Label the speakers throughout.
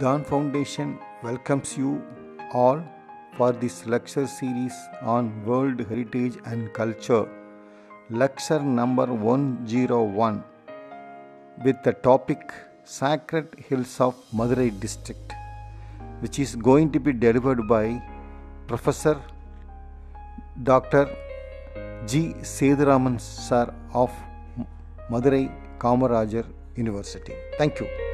Speaker 1: DHAN Foundation welcomes you all for this lecture series on World Heritage and Culture, lecture number 101, with the topic Sacred Hills of Madurai District, which is going to be delivered by Professor Dr. G. Sethuraman Sir of Madurai Kamarajar University. Thank you.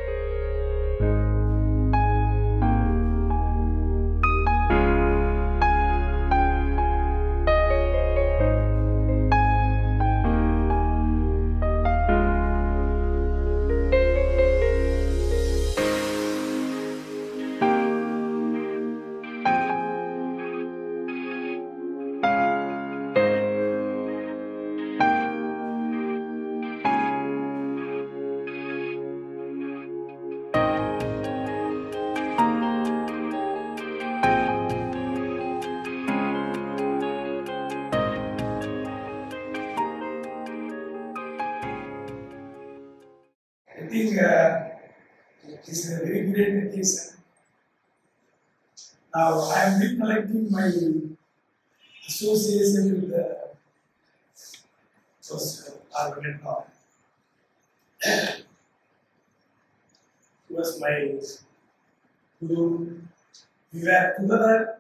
Speaker 2: Were together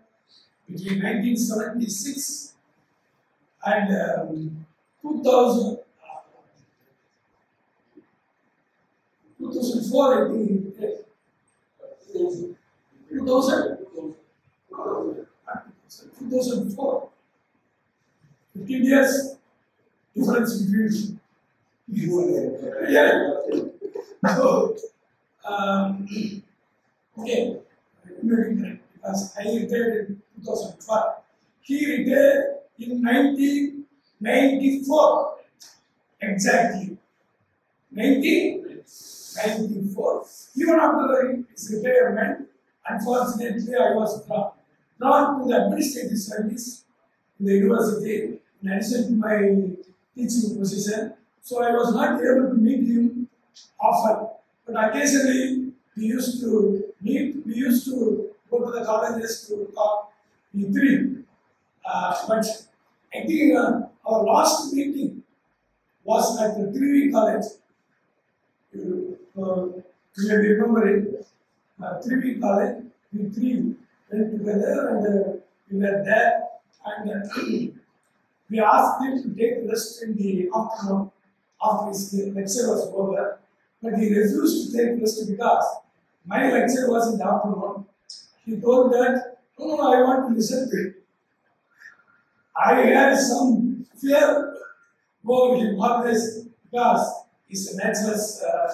Speaker 2: between 1976 and um, 2000. 2004, I think. yes. 2000. 2004. 15 years difference between yeah. So, um, okay, because I retired in 2012. He retired in 1994, exactly. 1994. Even after his retirement, unfortunately, I was drawn, drawn to the administrative service in the university in addition to my teaching position. So I was not able to meet him often. But occasionally, we used to meet, we used to go to the colleges to talk, we three. Uh, but I think uh, our last meeting was at the Trivey College you, uh, you may remember it, uh, three college, we three went together and uh, we were there and uh, we asked him to take rest in the afternoon after his lecture was over, but he refused to take rest because my lecture was in the afternoon. He told that, no, no, I want to listen to it. I had some fear about him always because he's a naturalist uh,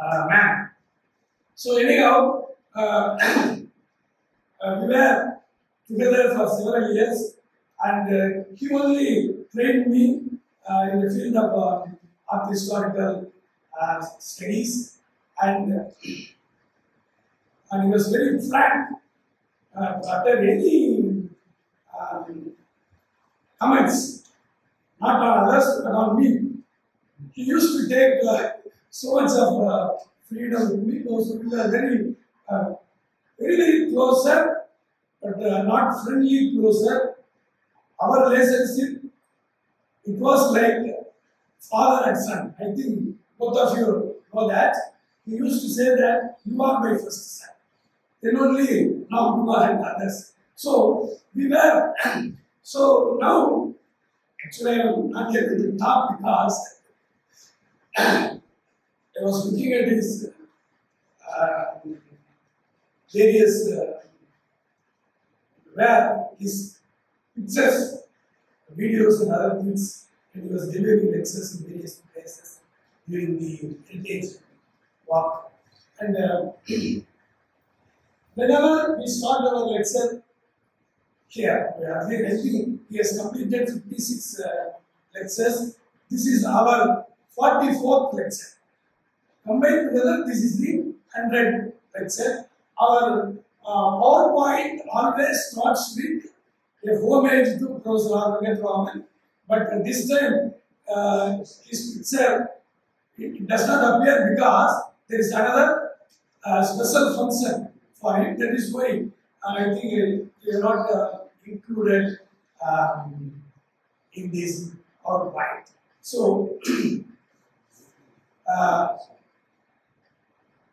Speaker 2: uh, man. So anyhow, uh, uh, we were together for several years, and uh, he only trained me uh, in the field of uh, art historical studies, and and he was very frank. Uh, utter any um, comments, not on others but on me. He used to take uh, so much of uh, freedom with me. Those we were very, uh, very, very closer, but uh, not friendly closer. Our relationship, it was like father and son. I think both of you know that. He used to say that you are my first son. Then only now you are and others. So we were. so now, actually, I am not able to talk because I was looking at his uh, various uh, where his pictures, videos, and other things, and he was delivering lectures in various places during the heritage walk. And uh, whenever we start our lecture here, he has completed 56 uh, lectures. This is our 44th lecture. Combined together, this is the 100 lecture. Our uh, PowerPoint always starts with a homage to Professor Arvind Raman, but this time uh, his picture it does not appear because there is another uh, special function it. That is why I think they are not uh, included um, in this PowerPoint. So, uh,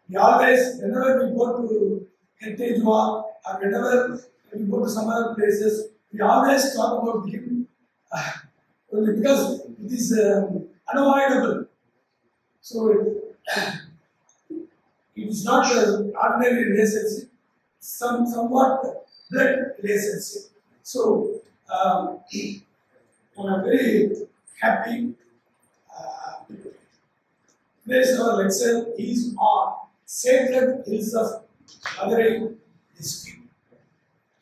Speaker 2: we always, whenever we go to Heritage or whenever we go to some other places, we always talk about him uh, only because it is um, unavoidable. So, it is not an ordinary relationship, some somewhat blood relationship. So, um, I'm very happy. Uh, today's our lecture is on sacred hills of Madurai district.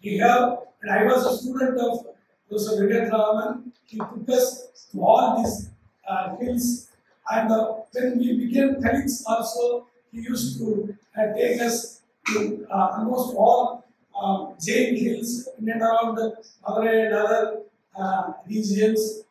Speaker 2: We have, and I was a student of Professor Venkataraman, he took us to all these uh, hills and uh, when we became colleagues also, he used to uh, take us to uh, almost all um, Jain hills in and around Madurai and other uh, regions.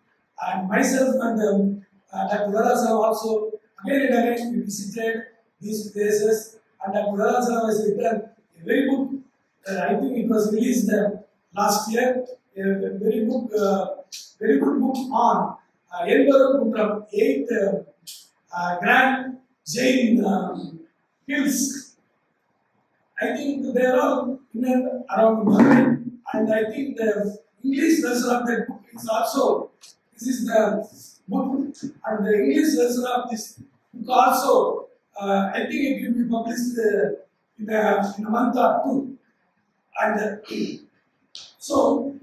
Speaker 2: And myself and um, uh, Dr. Have also again and again we visited these places. And Dr. Varas has written a very good, uh, I think it was released uh, last year, a, very good, uh, very good book on uh, Envaram eight uh, uh, grand Jain hills. I think they are all in around Madurai, and I think the English version of that book is also this is the book, and the English version of this book also. Uh, I think it will be published uh, in, a, in a month or two, and uh, so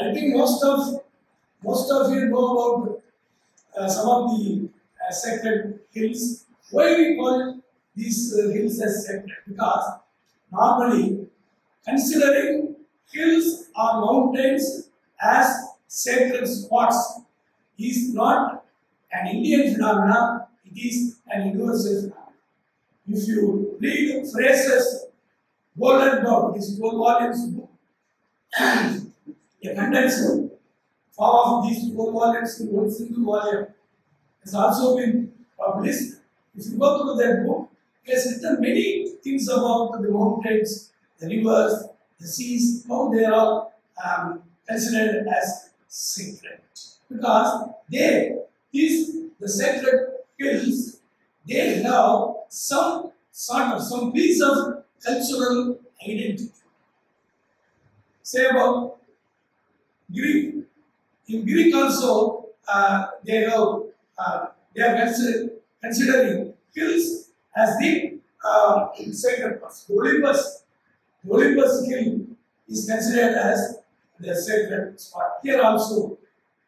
Speaker 2: I think most of most of you know about uh, some of the uh, sacred hills. Why we call these uh, hills as sacred? Because normally considering hills or mountains as sacred spots is not an Indian phenomenon, it is an universal phenomenon. If you read the Frazer's, Golden Bough, this four volumes book, a condensed form of these four volumes in one single volume has also been published. If you go through that book, it has written many things about the mountains, the rivers, the seas, how they are um, considered as sacred. Because they, these, the sacred hills, they have some sort of, some piece of cultural identity. Say about Greek. In Greek also, uh, they have uh, they are consider, considering hills as the uh, sacred parts. Olympus, Olympus hill is considered as the sacred spot. Here also,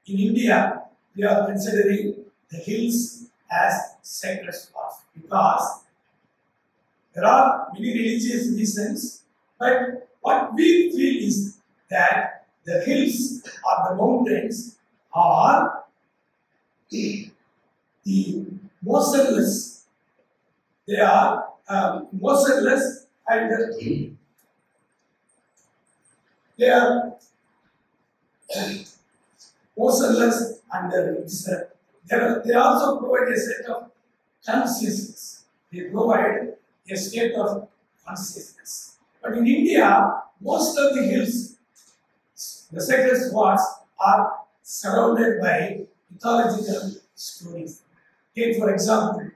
Speaker 2: in India, we are considering the hills as sacred spots because there are many religious reasons, but what we feel is that the hills or the mountains are the, motionless. They are um, motionless and they are motionless and they, they also provide a set of consciousness. They provide a state of consciousness. But in India, most of the hills, the sacred spots, are surrounded by mythological stories. Take, for example,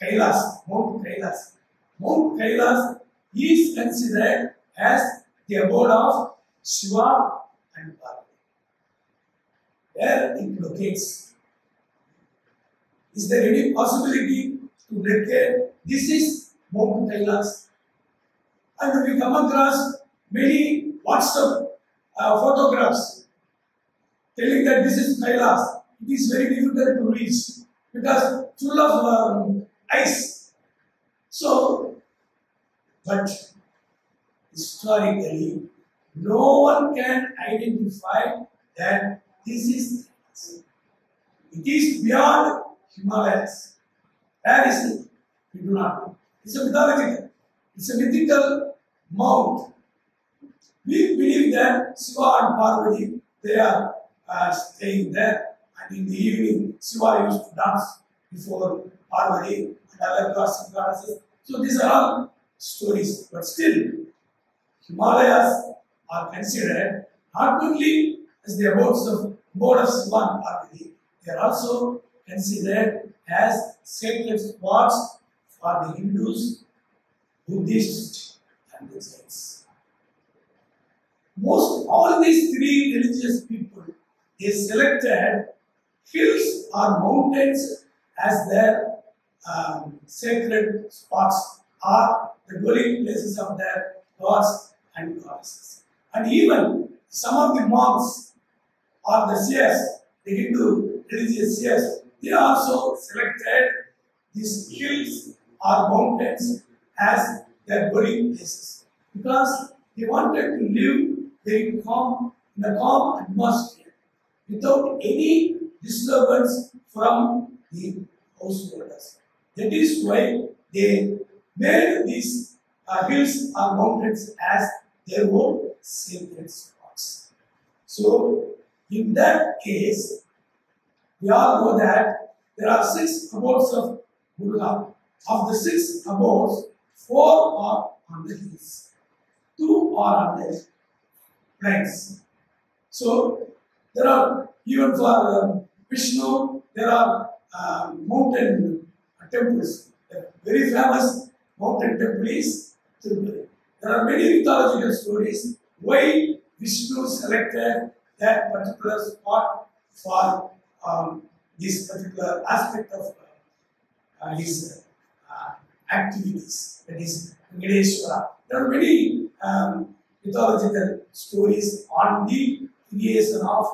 Speaker 2: Kailas, Mount Kailas. Mount Kailas is considered as the abode of Shiva and Parvati. Where it locates. Is there any possibility to locate this is Mount Kailas? And we come across many WhatsApp uh, photographs telling that this is Kailas. It is very difficult to reach because full of um, ice. So, but historically, no one can identify that this is It is beyond Himalayas. Where is it? We do not know. It's a mythological, it's a mythical mount. We believe that Shiva and Parvati, they are uh, staying there, and in the evening, Shiva used to dance before Parvati and other gods goddesses. So these are all stories, but still, Himalayas are considered not only as the abodes of abode of Shiva and Parvati, they are also considered as sacred spots for the Hindus, Buddhists, and the Jains. Most all these three religious people they selected. Hills or mountains as their um, sacred spots or the dwelling places of their gods and goddesses. And even some of the monks or the seers, the Hindu religious seers, they also selected. These hills or mountains as their dwelling places. Because they wanted to live very calm in a calm atmosphere without any disturbance from the householders. That is why they made these uh, hills or mountains as their own sacred spots. So, in that case, we all know that there are six abodes of Buddha. Of the six abodes, four are on the hills, two are on the plains. So, there are even for um, Vishnu, there are um, mountain temples. Very famous mountain temple is Tirupati. There are many mythological stories why Vishnu selected that particular spot for um, this particular aspect of uh, his uh, activities. That is Venkateswara. There are many um, mythological stories on the creation of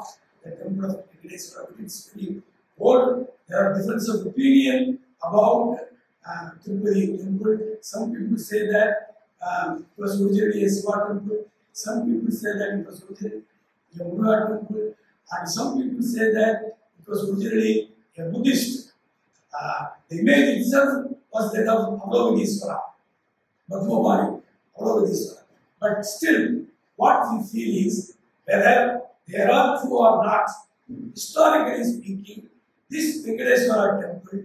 Speaker 2: the temple of Venkateswara. It's very old. There are differences of opinion about uh, Tirupati temple. Some people say that um, it was originally a Shiva temple. Some people say that it was originally a Muruga temple. And some people say that it was originally a Buddhist. Uh, the image itself was that of Avalokiteshvara, Bhagavani, Avalokiteshvara. But still, what we feel is whether there are true or not, historically speaking, this Venkateswara temple,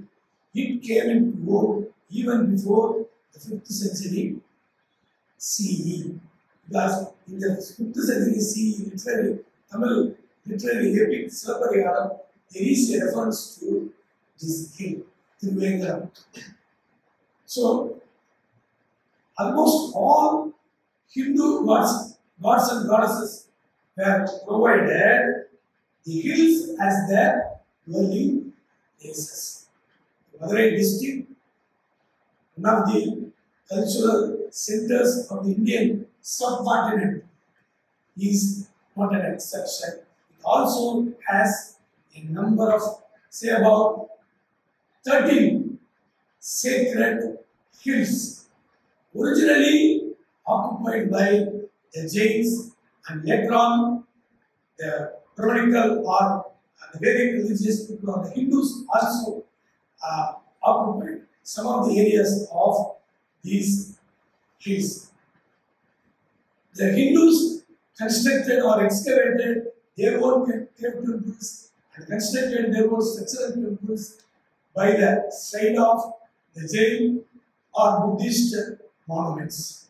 Speaker 2: it came into even before the 5th century CE. Because in the 5th century CE, literary, Tamil literary epic Silappathikaram, there is a reference to this hill, Tiruvengadam. So, almost all Hindu gods, gods and goddesses were provided the hills as their dwelling places. Madurai district, one of the cultural centers of the Indian subcontinent, is not an exception. It also has a number of, say, about 13 sacred hills, originally occupied by the Jains and later on the Brahminical or the Vedic religious people or the Hindus also uh, occupied some of the areas of these hills. The Hindus constructed or excavated their own cave temples and constructed their own structural temples by the side of the Jain or Buddhist monuments.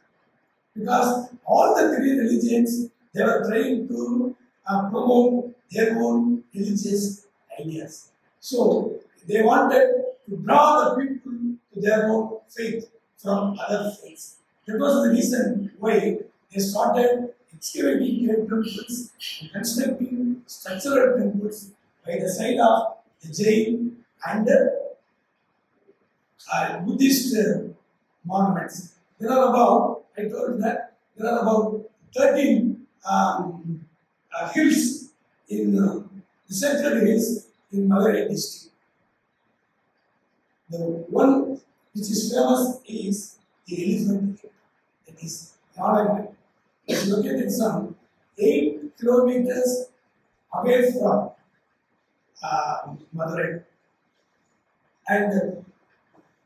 Speaker 2: Because all the three religions they were trying to uh, promote their own religious ideas. So they wanted to draw the people to their own faith from other faiths. That was the reason why they started excavating cave temples and constructing structural temples by the side of the Jain and uh, Buddhist uh, monuments. There are about, I told that, there are about 13 um, uh, hills in uh, the central hills in Madurai district. The one which is famous is the elephant hill, that is Yanagai. It is located some 8 kilometers away from uh, Madurai. And uh,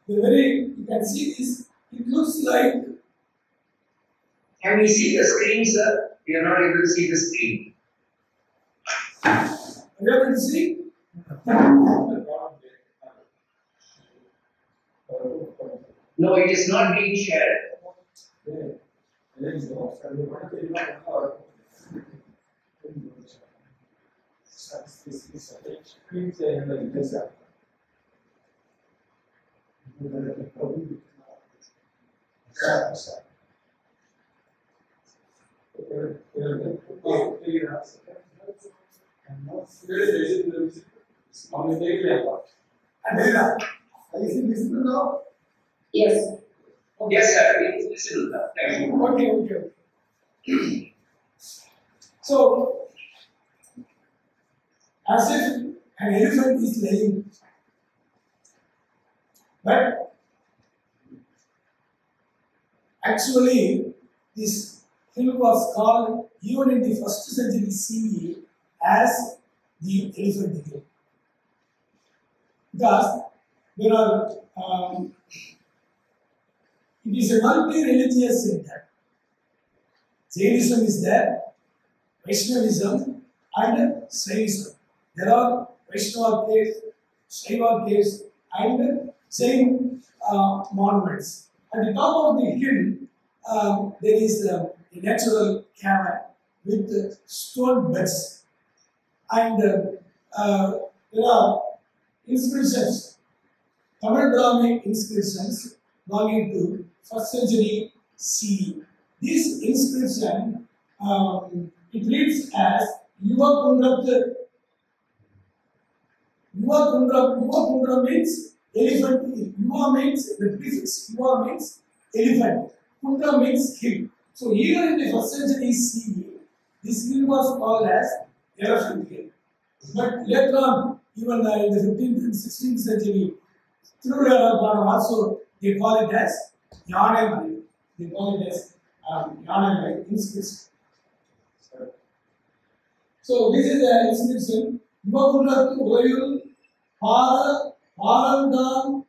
Speaker 2: the very, you can see this, it looks like
Speaker 3: Can we see the screen, sir? We are not able to see the screen.
Speaker 2: Are you able to see?
Speaker 3: No, it is not being shared.
Speaker 2: And then, is it visible now?
Speaker 4: Yes.
Speaker 3: Yes, sir. It is visible now. Thank you.
Speaker 2: Okay, okay, okay. So, as if an elephant is laying, but actually, this hill was called even in the first century CE as the elephant hill. Because there are, um, it is a multi-religious center. Jainism is there, Vaishnavism and Saivism. There are Vaishnava caves, Shaiva caves, and Jain uh, monuments. At the top of the hill, um, there is a, a natural cavern with uh, stone beds, and uh, uh, there are inscriptions, Tamil Brahmi inscriptions belonging to first century CE. This inscription um, it reads as Yuva Kundrat. Yuva Kundra, Yuva Kundra means elephant. Yuva means the prefix. Yuva means elephant. Kundra means hill. So here in the first century CE, this hill was called as elephant. But later on, even uh, in the 15th and 16th century, through Tiruvallur also they call it as Yanai They call it as um, Yanai inscription. So this is the inscription. Yuvakundattu Oyul Para Parandan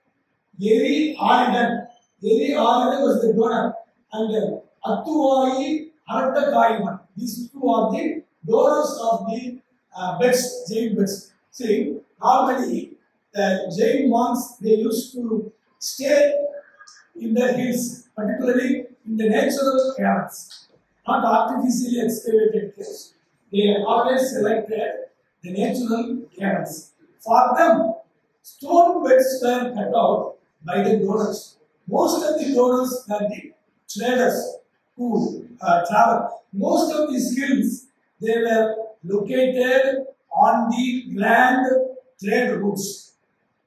Speaker 2: Yeri Aridan. Yeri Aridan was the donor. And uh, Attuvayi Aratta Kaiman. These two are the donors of the uh, beds, Jain beds. See, normally the Jain monks they used to stay in the hills, particularly in the natural caverns, not artificially excavated caves. They always selected the natural caverns. For them, stone beds were cut out by the donors. Most of the donors were the traders who uh, travel. Most of these hills they were located on the land trade routes.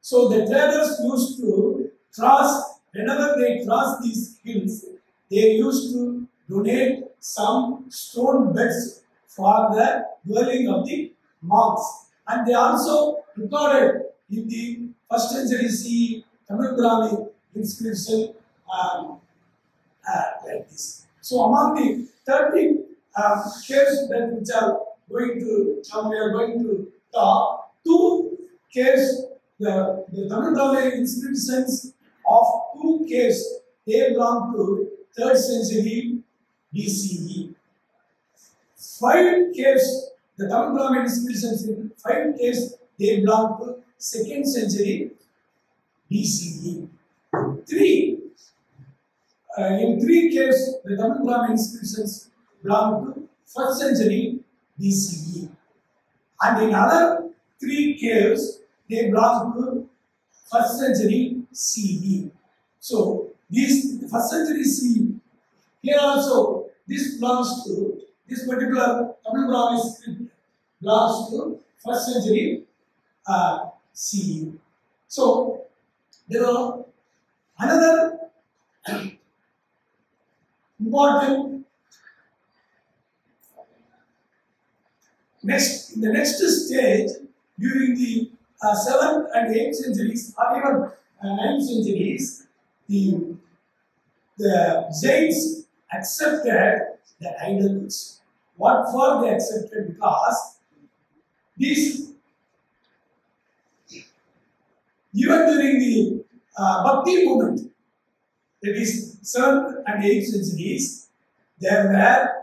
Speaker 2: So the traders used to cross, whenever they cross these hills, they used to donate some stone beds for the dwelling of the monks. And they also recorded in the first century CE Tamil Brahmi inscription um, uh, like this. So among the 13 um, caves that which are going to, now we are going to talk, two caves, the, the Tamil Brahmi inscriptions of two caves, they belong to 3rd century BCE. Five caves, the Tamil Brahmi inscriptions in five caves, they belong to 2nd century BCE. Three, uh, in three caves, the Tamil Brahmi inscriptions belong to 1st century BCE. And in other three caves, they belong to 1st century CE. So, these 1st century CE, here also, this belongs to, this particular Tamil Brahmi script belongs to 1st century uh, CE. So, there are another important next in the next stage during the uh, seventh and eighth centuries or even uh, ninth centuries the the Jains accepted the idols. What for they accepted? Because these even during the uh, Bhakti movement, that is 7th and 8th centuries, there were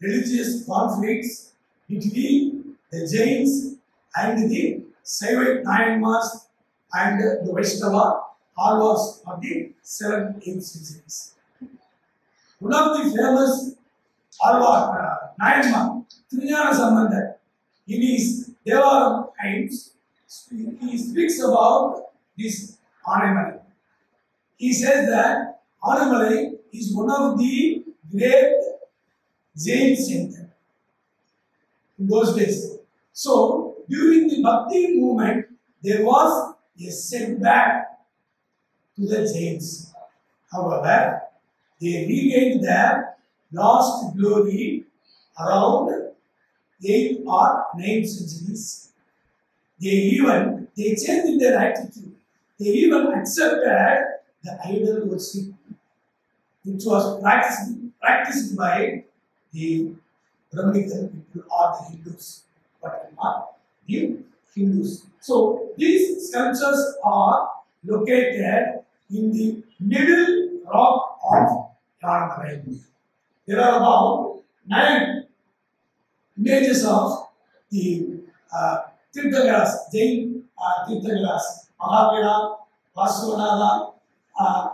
Speaker 2: religious conflicts between the Jains and the Saivite Nayanmars and the Vaishnava Alvars of the 7th, 8th centuries. One of the famous Alvar, uh, Nayanma, Tirugnana Sambandar, in his Devaram hymns, he speaks about this Anamalai. He says that Anamalai is one of the great Jain center in those days. So, during the Bhakti movement, there was a setback to the Jains. However, they regained their lost glory around 8th or 9th centuries. They even, they changed their attitude. They even accepted the idol worship, which was practiced, practiced by the Brahmical people or the Hindus, but not the Hindus. So these sculptures are located in the middle rock of Yarnamarai. There are about nine images of the uh, Tirthankaras, Jain uh, Tirthankaras, Mahavira, Vaswanada, uh,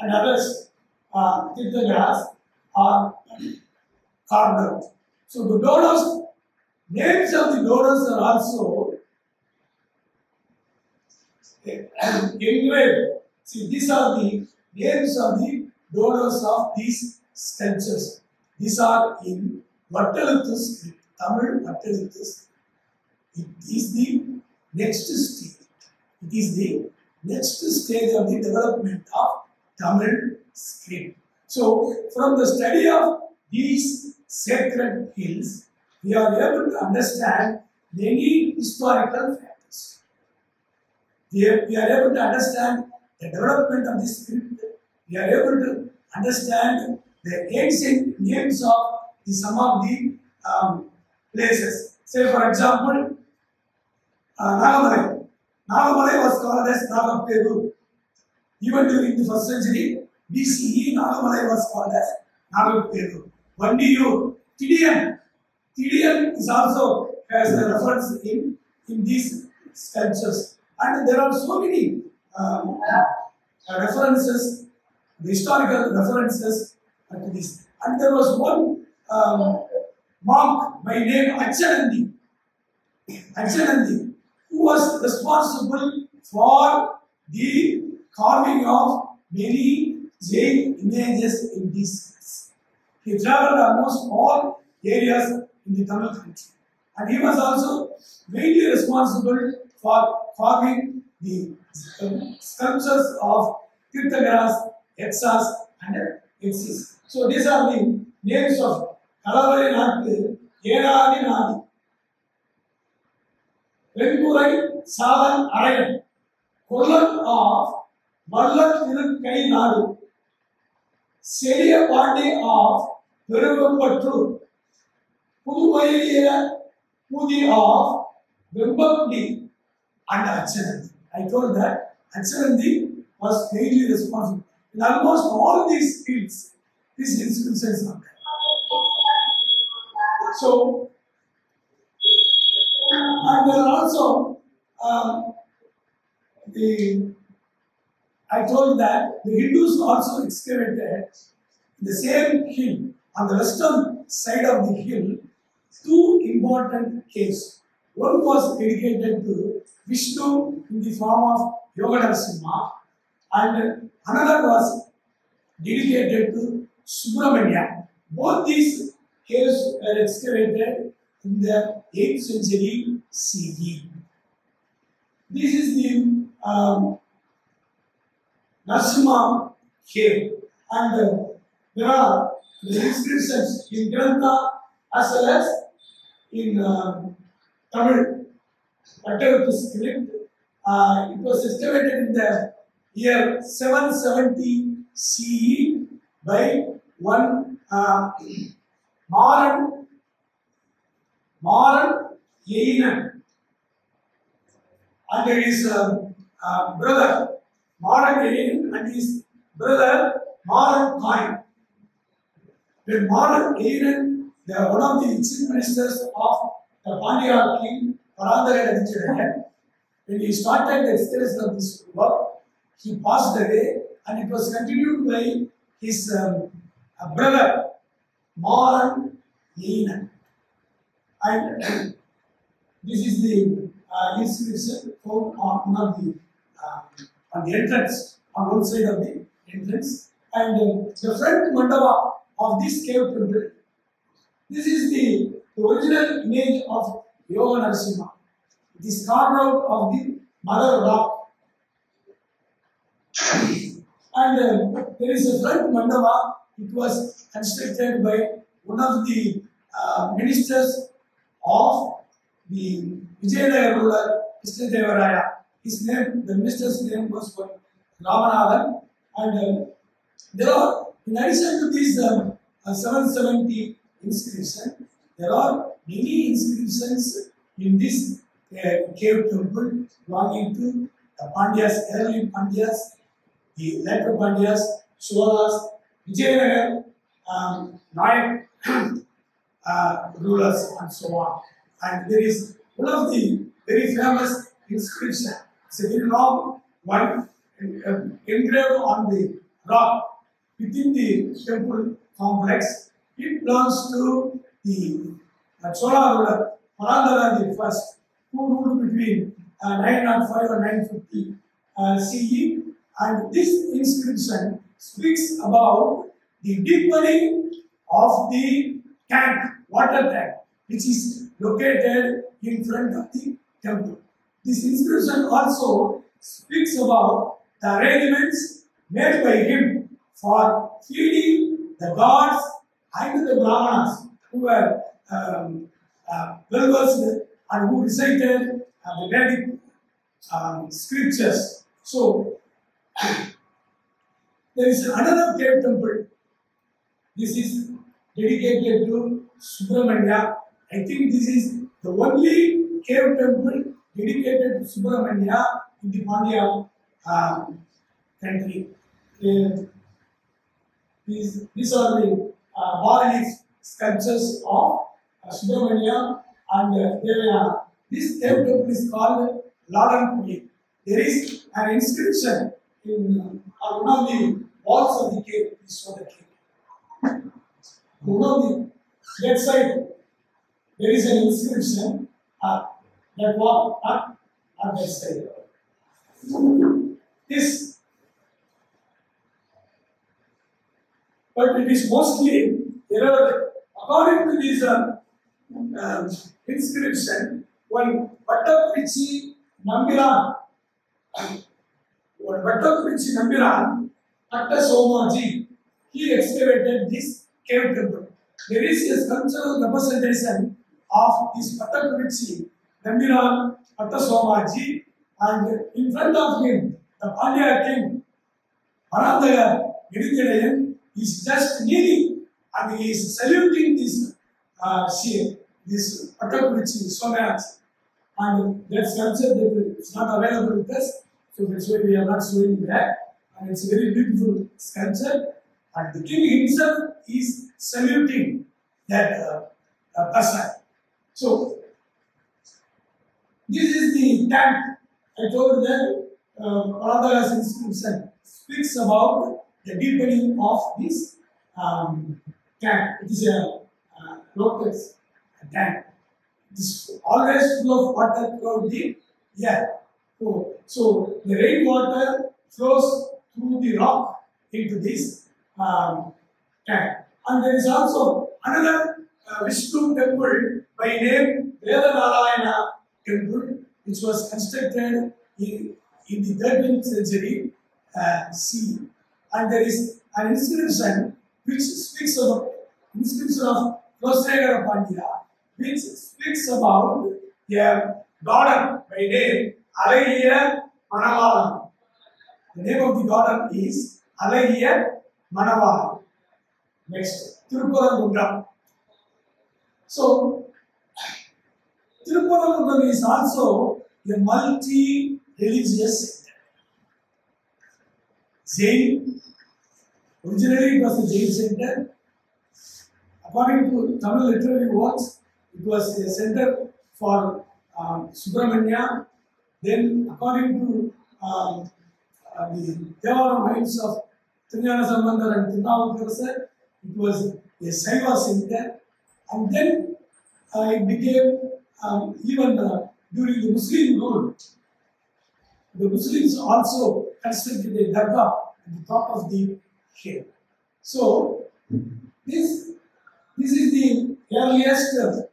Speaker 2: and others uh, Tirthankaras are carved out. So the donors, names of the donors are also engraved. See, these are the names of the donors of these sculptures. These are in Vattaluthu script, Tamil Vattaluthu script. It is the next stage. It is the next stage of the development of Tamil script. So, from the study of these sacred hills, we are able to understand many historical factors. We are, we are able to understand the development of this script. We are able to understand the ancient names of the, some of the um, places. Say, for example, uh, Nagamalai. Nagamalai was called as Nagaperu. Even during the first century BCE, Nagamalai was called as Nagaperu. Vandiyu, Tidian. Tidian is also has a reference in, in these sculptures. And there are so many um, uh, references, historical references to this. And there was one um, monk by name Achanandi, Achanandi, who was responsible for the carving of many Jain images in these sets. He traveled almost all areas in the Tamil country. And he was also mainly responsible for carving the sculptures of Tirthankaras, Yakshas, and Yakshis. So these are the names of Kalavari Nadi, Yeradi Nadi, Venkurai Savan Arayan, Kollam of Vallar Tirukkai Nadu, செரிய Pandi of பெருவம்பற்றூர் புதுமயிலிய புதி of வெம்பப்டி and Achanandi. I told that Achanandi was mainly responsible. In almost all these fields, these inscriptions are there. So, and there are also um, the I told that the Hindus also excavated the same hill on the western side of the hill two important caves. One was dedicated to Vishnu in the form of Yoga and another was dedicated to Subramanya. Both these caves were excavated in the 8th century CE. This is the um, Narasimha cave, and uh, there are the inscriptions in Grantha as well as in um, Tamil. Vattaluthu script. Uh, it was estimated in the year 770 CE by one uh, Maran Maran Yeinen and his uh, uh, brother Maran Yeinen and his brother Maran Khan. When Maran Yeinen, they are one of the chief ministers of the Pandya king Parandara Rajichandran, when he started the excavation of this work, he passed away and it was continued by his um, uh, brother, Maran Lena. And this is the uh, inscription found on one of the um, on the entrance, on one side of the entrance. And uh, the front mandapa of this cave temple, this is the, the original image of Yoga Narasimha. It is carved out of the mother rock. And uh, there is a front mandapa, it was constructed by one of the uh, ministers of the Vijayanagar ruler, Krishna Devaraya. His name, the minister's name was what? Ramanathan. And uh, there are, in addition to these um, uh, 770 inscription, there are many inscriptions in this uh, cave temple belonging to the Pandyas, early Pandyas, the later Pandyas, Cholas, Vijayanagar, um, Nayak uh, rulers, and so on. And there is one of the very famous inscription. It's a very long one engraved on the rock within the temple complex. It belongs to the uh, Chola ruler, Parantaka the first, who ruled between uh, 905 and 950 uh, CE. And this inscription speaks about the deepening of the tank, water tank, which is located in front of the temple. This inscription also speaks about the arrangements made by him for feeding the gods and the Brahmanas who were um, uh, well versed and who recited uh, the Vedic um, scriptures. So, there is another cave temple. This is dedicated to Subramanya. I think this is the only cave temple dedicated to Subramanya in the Pandya um, country. Uh, these, these are the uh, sculptures of uh, Subramanya and uh, are, this temple is called Ladan There is an inscription in uh, on one of the walls of the cave. The cave. One of the left side, there is an inscription uh, that wall at, at that side. This, but it is mostly there are according to this uh, um, inscription, one Pattaprichi Nambiran, one Pattaprichi Nambiran, Atta Somaji, he excavated this cave temple. There is a sculptural representation of this Pattaprichi Nambiran Atta Somaji, and in front of him, the Pandya king, Anandaya Girinjadayan, is just kneeling and he is saluting this uh, she, this Pattaprichi Somanath. And that sculpture that is not available with us, so that's why we are not showing that. And it's a very beautiful sculpture. And the king himself is saluting that uh, uh, person. So, this is the tank. I told that uh, Parantaka's inscription speaks about the deepening of this um, tank. It is a uh, lotus tank. It is always full of water throughout the. So, so the rainwater flows through the rock into this um, tank. And there is also another uh, Vishnu temple by name Vedanarayana temple, which was constructed in, in the 13th century uh, CE. And there is an inscription which speaks of inscription of Rosagara Pandya, which speaks about a daughter by name Alagiya Manavalan. The name of the daughter is Alagiya Manavalan. Next, Tiruparankundram. So, Tiruparankundram is also a multi-religious center. Jain, originally it was a Jain center. According to Tamil literary works, it was a center for um, Subramanya. Then, according to um, uh, the Devaram hymns of Tirugnana Sambandar and Tirunavukkarasar. It was a Saiva center. And then uh, it became um, even uh, during the Muslim rule, the Muslims also constructed a dargah at the top of the hill. So this this is the earliest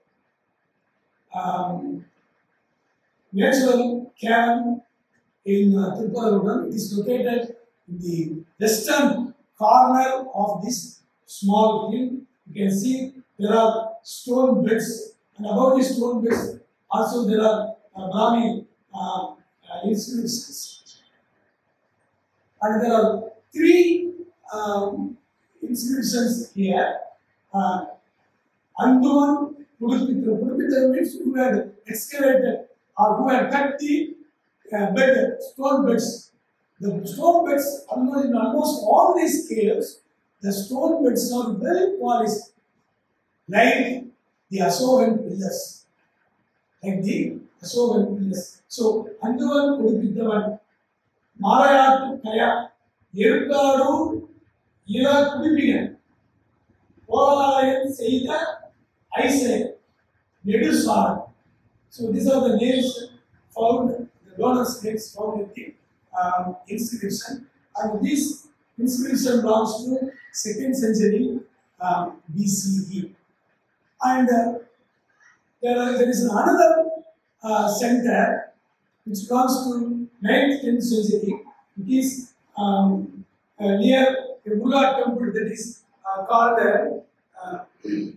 Speaker 2: um, natural camp in uh, Tiruparankundram. It is located in the western corner of this small hill. You can see there are stone beds, and above the stone beds also there are uh, Brahmi uh, uh, inscriptions. And there are three um, inscriptions here. Uh, Anduvan Pudupitra. Pudupitra means who had excavated or who had cut the uh, bed, stone beds. The stone beds, almost in almost all these caves, the stone beds are very polished, like the Asokan pillars. Like the Asokan pillars. So, Anduvan Udipiddavan, Marayat Kaya, Yerukaru, Yerak Pipigan, Polalayan Seita, Isaac, Nedusar. So, these are the names found, the donors' names found in the um, inscription. And this inscription belongs to 2nd century um, BCE. And uh, there, there is another uh, center which belongs to 9th, 10th century. It is um, uh, near a Muruga temple that is called uh, temple.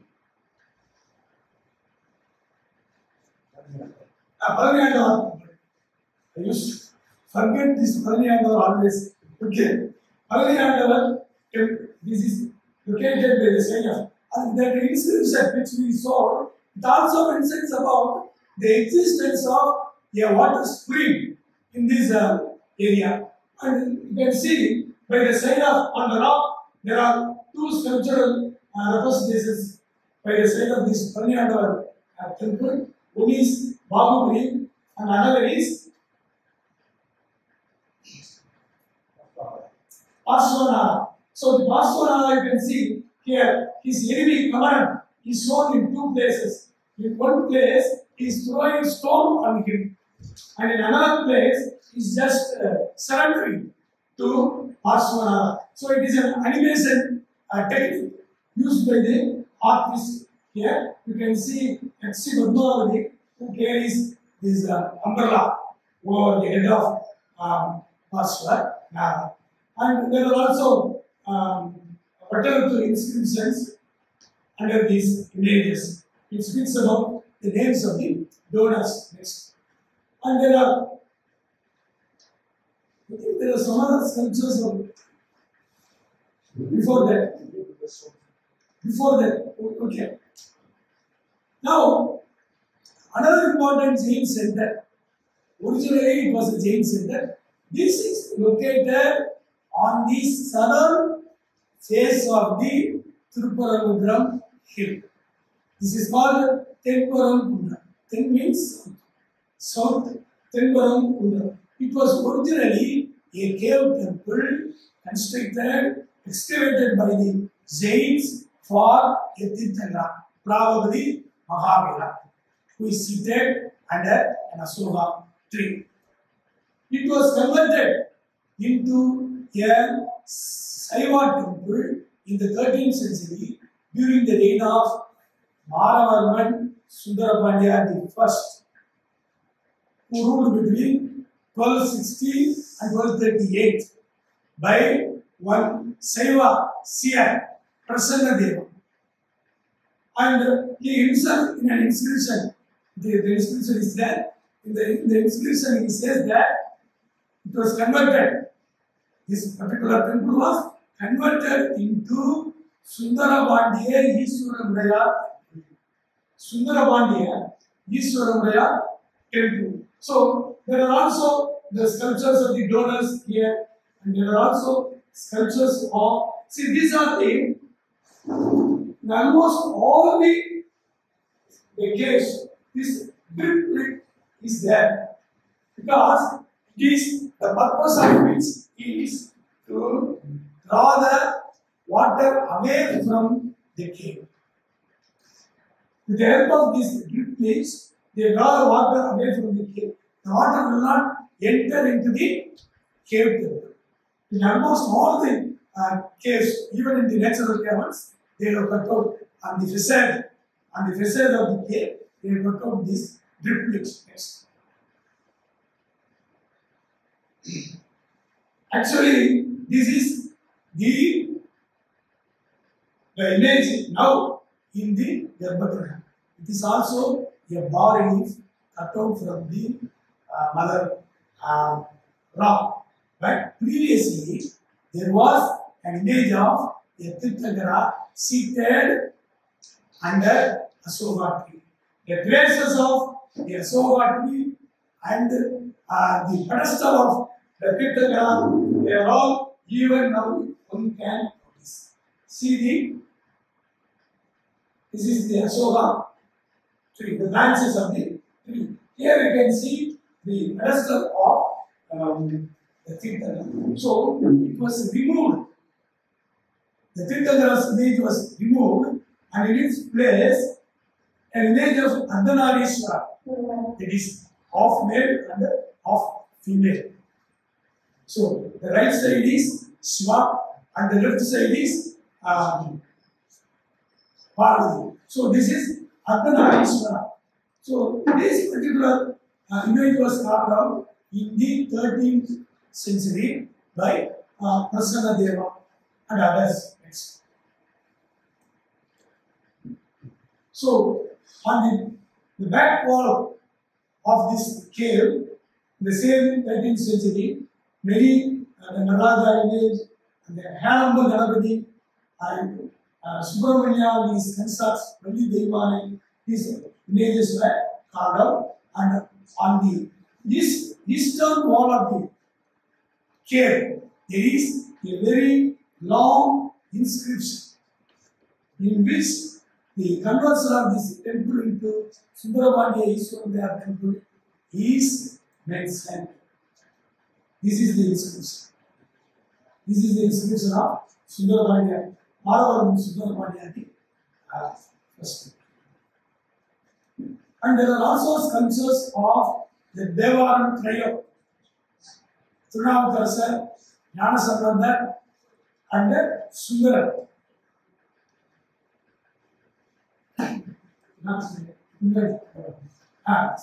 Speaker 2: I used forget this Palaniyandawar always. Okay. Palaniyandawar temple. This is located by the side of and that inscription which we saw, it also mentions about the existence of a water spring in this uh, area. And you can see by the side of on the rock there are two sculptural uh, representations by the side of this Palaniyandawar uh, temple. One is Bahubali and another is Parsvanatha. So the Parsvanatha you can see here, his enemy command is shown in two places. In one place, he is throwing stone on him, and in another place, he is just uh, surrendering to Parsvanatha. So it is an animation uh, technique used by the artist here. You can see Yakshi Padmavati who carries this uh, umbrella over the head of um, Parsvanatha. And there are also um, Vattanathur inscriptions under these images. It speaks about the names of the donors next. And there are, I think there are some other sculptures of, before that. Before that, okay. Now, another important Jain center. Originally, it was a Jain center. This is located on the southern face of the Tiruparankundram hill. This is called Tenpuram Kunda. Ten means south, Tenpuram It was originally a cave temple constructed, excavated by the Jains for a Tirthankara, probably Mahavira, who is seated under an Asoka tree. It was converted into a Saiva temple in the 13th century during the reign of Maravarman Sundarapandya first, who ruled between 1260 and 1238 by one Saiva Prasanna Deva. And he himself in an inscription, the, the inscription is there. In the, in the inscription, he says that it was converted. This particular temple was converted into Sundarabandya Iswaramaya Sundarabandya Iswaramaya temple. So there are also the sculptures of the donors here, and there are also sculptures of see these are the almost all the the caves this drip lip is there because It is the purpose of which is to draw the water away from the cave. With the help of this drip leads, they draw the water away from the cave. The water will not enter into the cave temple. In almost all the uh, caves, even in the natural caverns, they have cut out on the facade, on the facade of the cave, they have cut out this drip leads. Actually, this is the image now in the Garbhagriha. It is also a bas-relief cut out from the uh, mother uh, rock. But previously, there was an image of a Tirthankara seated under Asoka tree. The traces of the Asoka tree and uh, the pedestal of the Tirthankara, they are all even now one can notice. See the this is the Asoka tree, the branches of the tree. Here you can see the pedestal of um, the Tirthankara. So it was removed. The Tirthankara's image was removed and in its place an image of Ardhanarishwara. It is half male and half female. So the right side is Shiva and the left side is um, Parvati. So this is Ardhanarishwara. So this particular uh, image was carved out in the 13th century by uh, Prasanna Deva and others. So on the, the back wall of this cave, the same 13th century, many uh, the Nataraja image and the Hanamba Ganapati and uh, Subramanya, these constructs, Vali Devani, these images were carved out and on the this eastern wall of the cave, there is a very long inscription in which the conversion of this temple into Subramanya Iswaradaya temple is mentioned. This is the inscription. This is the inscription of Sundarapandya, Maravarman Sundarapandya, uh, first. And there are also sculptures of the Devaram Trayo, Tirunavukkarasar, Jnanasambandar, and Sundara. Not Sundara. Ah.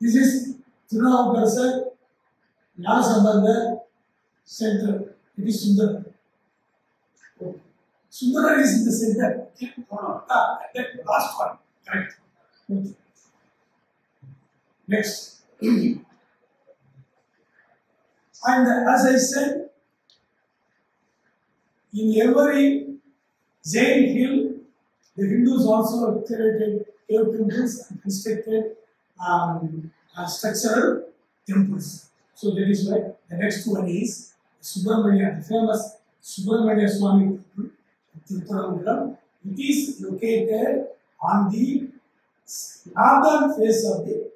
Speaker 2: This is Tirunavukkarasar, Jnanasambandar center. It is Sundara. Okay. Sundara is in the center. Ah, that last one. Correct. Okay. Next. and as I said, in every Jain hill, the Hindus also created cave temples and constructed um, uh, structural temples. So that is why the next one is Subramania, the famous Subramania Swami temple. It is located on the northern face of the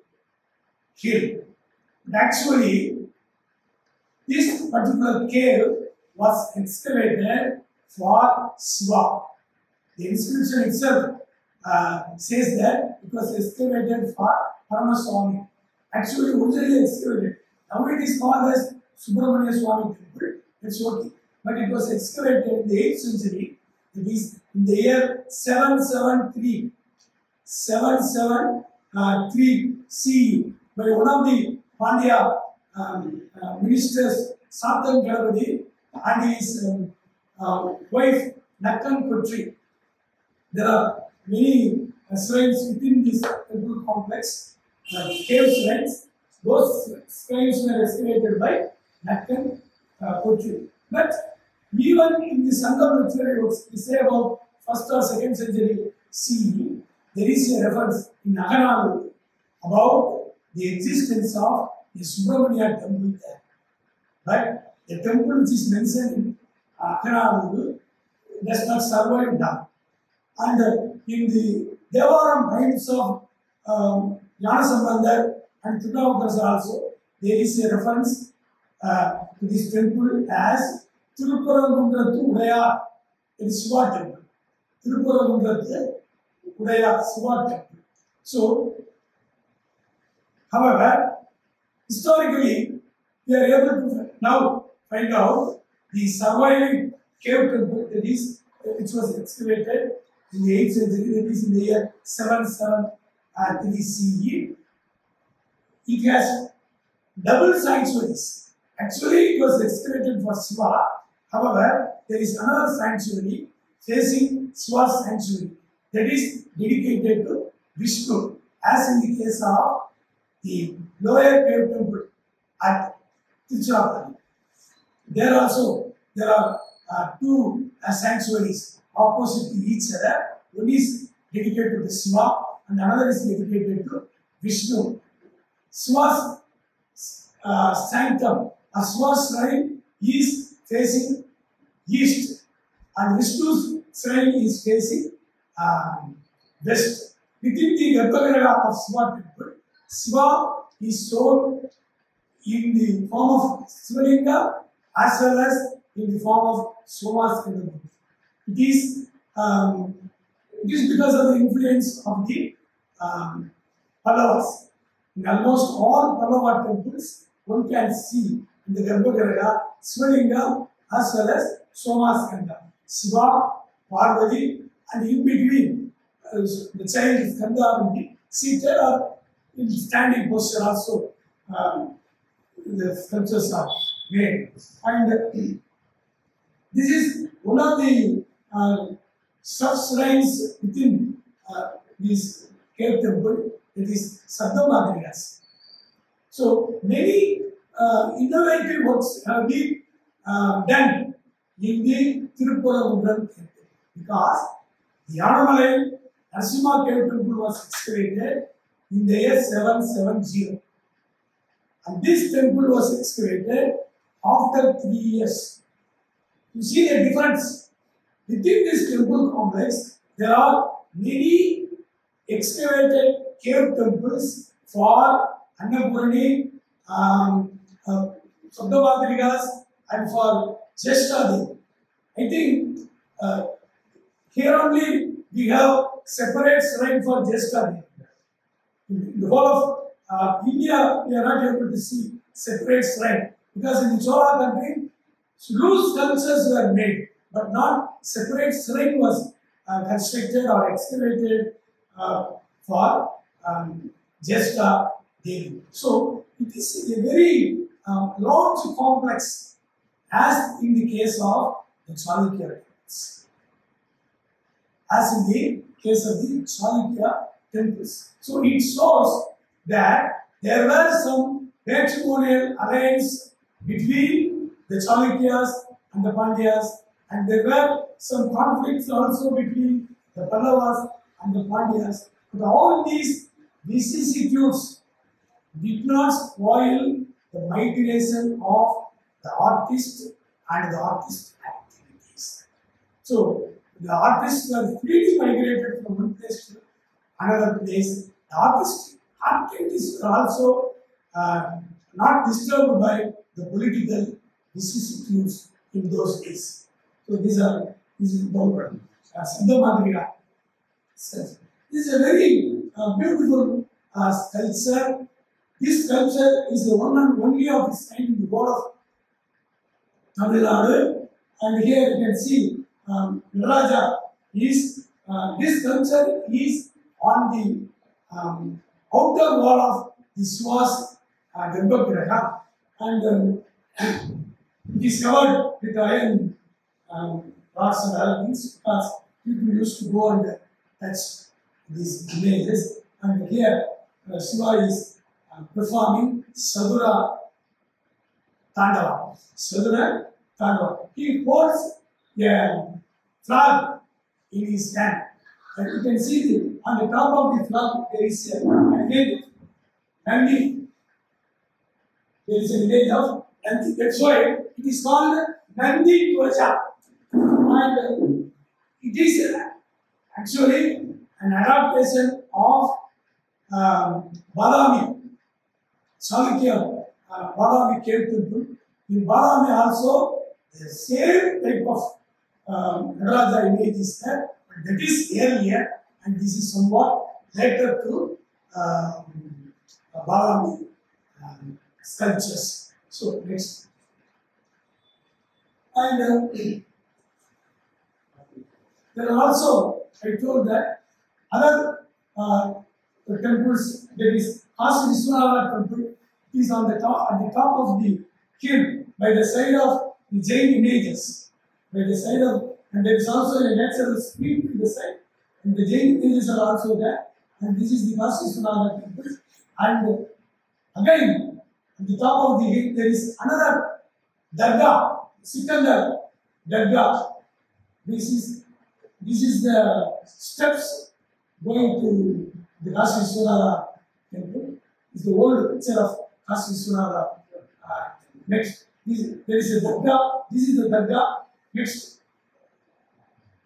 Speaker 2: hill. And actually, this particular cave was excavated for Shiva. The inscription itself uh, says that it was excavated for Paramaswamy. Actually, originally excavated. Now it is called as Subramania Swami temple. It's okay. But it was excavated in the 8th century. It is in the year 773. 773 CE by one of the Pandya um, uh, ministers, Satan Ganapati, and his um, uh, wife, Nakkan Kotri. There are many uh, shrines within this temple complex, uh, cave shrines. Those shrines were excavated by Nakkan uh, Kotri. But even in the Sangam literary works, we say about first or second century CE, there is a reference in Naganalu about the existence of a Subramania temple there. But the temple which is mentioned in Naganalu does not survive now. And in the Devaram times of um, Gnanasambandar and Tirunavukkarasar also, there is a reference uh, to this temple as Tiruparangundratu Udaya, it is Shiva temple. Tiruparangundratu Udaya Shiva temple. So, however, historically, we are able to now find out the surviving cave temple that is, which was excavated in the 8th century, that is in the year 770 R3CA. It has double sanctuaries. Actually, it was excavated for Shiva. However, there is another sanctuary facing Shiva's sanctuary that is dedicated to Vishnu, as in the case of the lower cave temple at Tiruchirappalli. There also there are uh, two uh, sanctuaries opposite to each other. One is dedicated to the Shiva, and another is dedicated to Vishnu. Shiva's uh, sanctum, a Shiva's shrine is facing east and Vishnu's shrine is facing um, west. Within the Garbhagriha of Shiva temple, Shiva is shown in the form of Shivalinga as well as in the form of Somaskandamurti. It is um, it is because of the influence of the um, Pallavas. In almost all Pallava temples, one can see in the Garbhagriha Shivalinga as well as Somaskanda. Shiva, Parvati, and in between uh, the child Skanda will be seated or in standing posture also. Um, the sculptures are made. And uh, this is one of the uh, within uh, this cave temple, that is Saptamatrikas. So many uh, innovative works have been uh, done in the Tirupura temple because the Yanamalai Narasimha cave temple was excavated in the year 770. And this temple was excavated after three years. You see the difference. Within this temple complex, there are many excavated cave temples for Annapurani, um, uh, and for Jeshtadevi. I think uh, here only we have separate shrine for Jeshtadevi. In the whole of uh, India, we are not able to see separate shrine because in Chola country, loose sculptures were made, but not separate shrine was uh, constructed or excavated for um, Jesta Devi. So it is a very um, large complex, as in the case of the Chalukya temples, as in the case of the Chalukya temples. So it shows that there were some matrimonial alliance between the Chalukyas and the Pandyas, and there were some conflicts also between the Pallavas and the Pandyas. But all these vicissitudes did not spoil the migration of the artist and the artist activities. So the artists were freely migrated from one place to another place. The artist activities were also uh, not disturbed by the political vicissitudes in those days. So these are this is uh, Siddhamadriga. This is a very uh, beautiful uh, sculpture. This sculpture is the one and only of its kind in the world of Tamil Nadu. And here you can see um, Raja is uh, this sculpture is on the um, outer wall of the Swas uh, Garbhagriha and um, it is covered with iron um, rods and other things because people used to go and touch these images and here uh, Shiva is uh, performing Sadura Tandava. Sadura Tandava. He holds a flag in his hand and you can see the, on the top of the flag there is a, again Nandi. There is an image of Nandi. That's why it is called Nandi Dwaja. And it is actually an adaptation of um, Badami. Chalukya uh, Badami cave temple. In Badami also, the same type of um, Nataraja image is there, but that is earlier and this is somewhat later to um, Badami um, sculptures. So next. And uh, there are also, I told that other uh, temples, there is Kasi Vishwanath temple, is on the top, at the top of the hill by the side of the Jain images. By the side of, and there is also a natural spring to the side, and the Jain images are also there, and this is the Kasi Vishwanath temple. And again, at the top of the hill, there is another Dargah, Sikandar Dargah. This is this is the steps going to the Kashi Vishwanath temple. It's the old picture of Kashi Vishwanath. Uh, next, this, there is a Dargah. This is the Dargah. Next,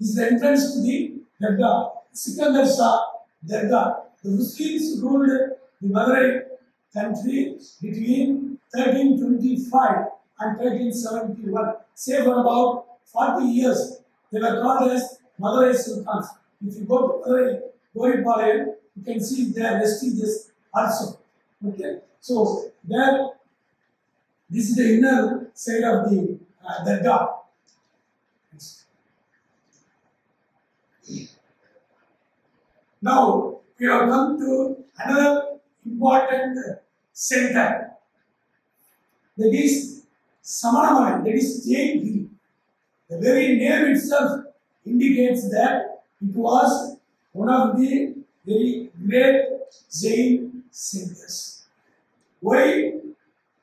Speaker 2: this is the entrance to the Dargah. Sikandar Shah Dargah. The Muslims ruled the Madurai country between 1325 and 1371. Say for about 40 years, they were called as Madurai Sultans. If you go to Madurai, Goripalayam, you can see their vestiges also. Okay, so there, this is the inner side of the uh, Dargah. Now we have come to another important center. That is Samanamalai, that is Jain. The very name itself indicates that it was one of the very great Jain centers. Why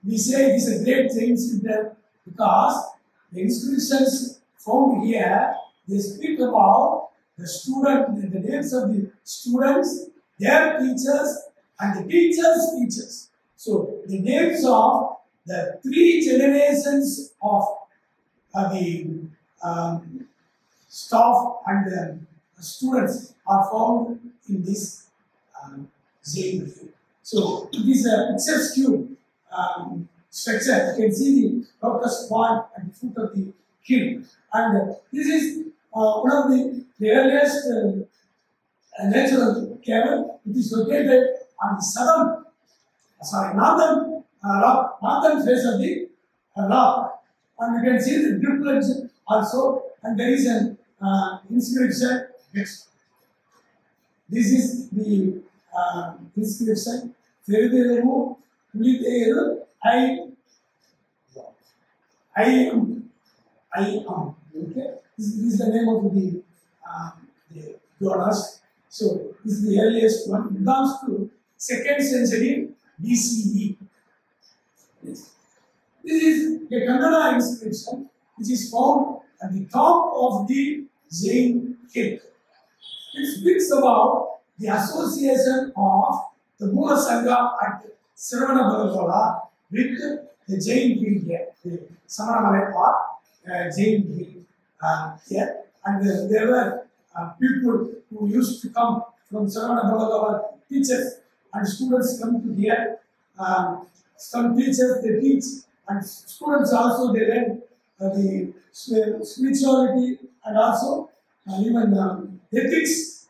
Speaker 2: we say it is a great Jain center? Because the inscriptions found here they speak about the student, the names of the students, their teachers, and the teachers' teachers. So the names of the three generations of uh, the um, staff and the students are found in this um. So it is a picturesque um, structure. You can see the lotus pond at the foot of the hill, and uh, this is uh, one of the, the earliest uh, natural cavern. It is located on the southern, sorry, northern uh, rock, northern face of the uh, rock, and you can see the driplets also, and there is an uh, inscription next. This is the uh, inscription. Ferideru Uliteru I I am I am. Okay, this, this is the name of the um, the goddess. So this is the earliest one. It belongs to second century BCE. Yes. This is a Kannada inscription which is found at the top of the Jain hill. It speaks about the association of the Mula Sangha at Sravanabelagola with the Jain hill here, the Samanamalai or uh, Jain hill uh, here. And uh, there were uh, people who used to come from Sravanabelagola, teachers and students come to here. Um, some teachers they teach, and students also they learn uh, the spirituality and also uh, even um, ethics,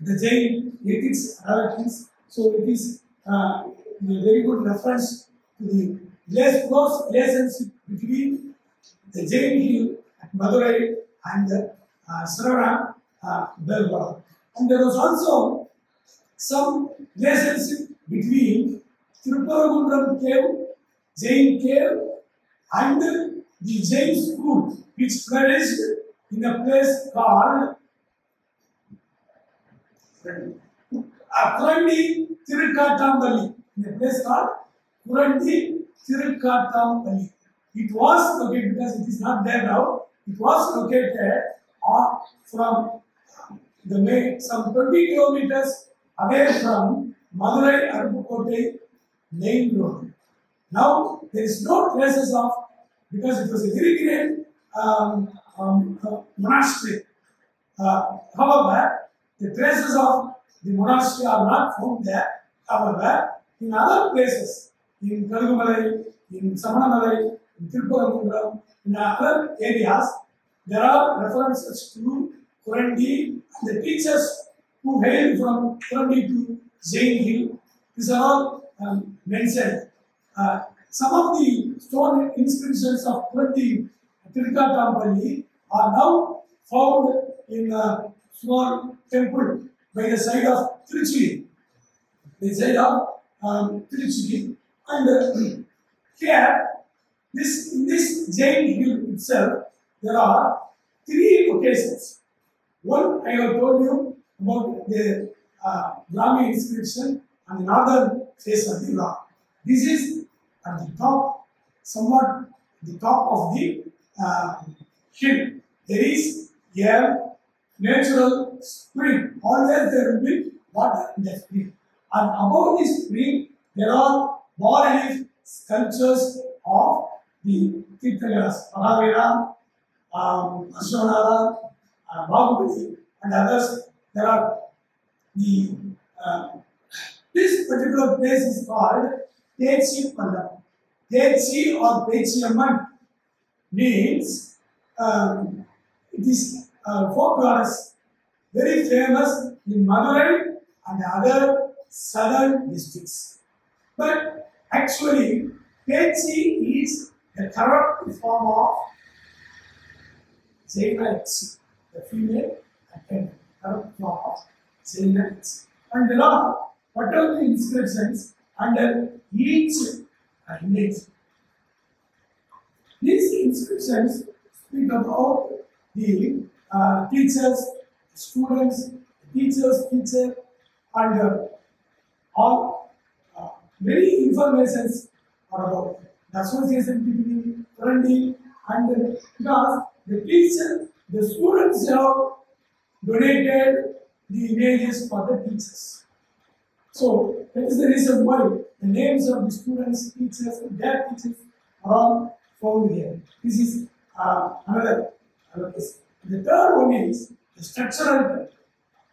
Speaker 2: the Jain ethics, other things. So it is uh, a very good reference to the less close relationship between the Jain hill at Madurai and the uh, Saravana uh, Belgaum. And there was also some relationship between Tiruparankundram cave, Jain cave, and the Jain school, which flourished in a place called Kurandi Tirukatambali, in a place called Kurandi Tirukatambali. It was located because it is not there now. It was located on from the main some 20 kilometers away from Madurai Arupukote main road. Now there is no traces of because it was a very great um, um, monastery. Uh, however, the traces of the monastery are not found there. However, in other places, in Kalugumalai, in Samanamalai, in Tiruparankundram, in other areas, there are references to Kurandi and the teachers who hail from Kurandi to Jain Hill. These are all um, mentioned. Uh, some of the stone inscriptions of Kurandi Tirukatampalli are now found in a small temple by the side of Tiruchiri. The side of um, Tiruchiri. And uh, here, this, in this Jain hill itself, there are three occasions. One, I have told you about the uh, inscription and another face of the rock. This is at the top, somewhat the top of the uh, hill. There is a natural spring. Always there will be water in the spring. And above this spring, there are bas-relief sculptures of the Tirthalas, Mahavira, um, Ashwanara, uh, Bahubali, and others. There are the uh, this particular place is called Pechi Pallam. Pechi or Pechiamman means um, it is uh, folk goddess, very famous in Madurai and other southern districts. But actually, Pechi is the corrupt form of Jainite, the female attendant, corrupt form of Jainite. And there are whatever the inscriptions under each image. These inscriptions speak about the uh, teachers, students, teachers, teacher, and uh, all uh, many informations are about the association between Kurandi and uh, because the teacher, the students have donated the images for the teachers. So that is the reason why the names of the students, teachers, their teachers are all found here. This is uh, another, The third one is the structural.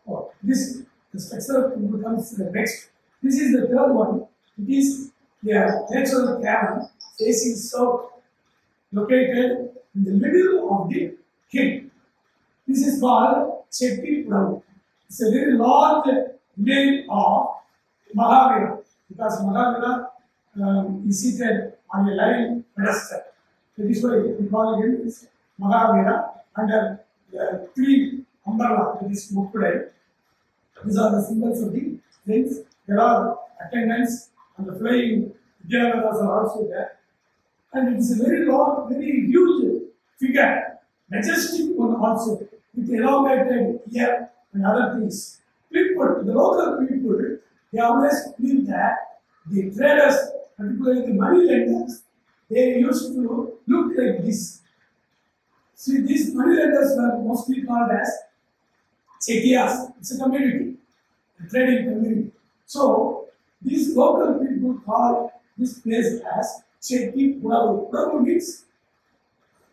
Speaker 2: Oh, this the structural becomes the next. This is the third one. It is the natural cavern facing south, located in the middle of the hill. This is called Chetty Puravu. It's a very large name of Mahavira because Mahavira um, is seated on a lion pedestal. That is why we call him Mahavira under the three umbrella that is Mukudai. These are the symbols of the things. There are attendants and the flying Vidyadharas are also there. And it is a very long, very huge figure, majestic one also, with elongated ear and other things. People, the local people, they always feel that the traders, particularly the money lenders, they used to look like this. See, these money lenders were mostly called as Chettias. It's a community, a trading community. So, these local people call this place as Chetti Puravu. Puravu means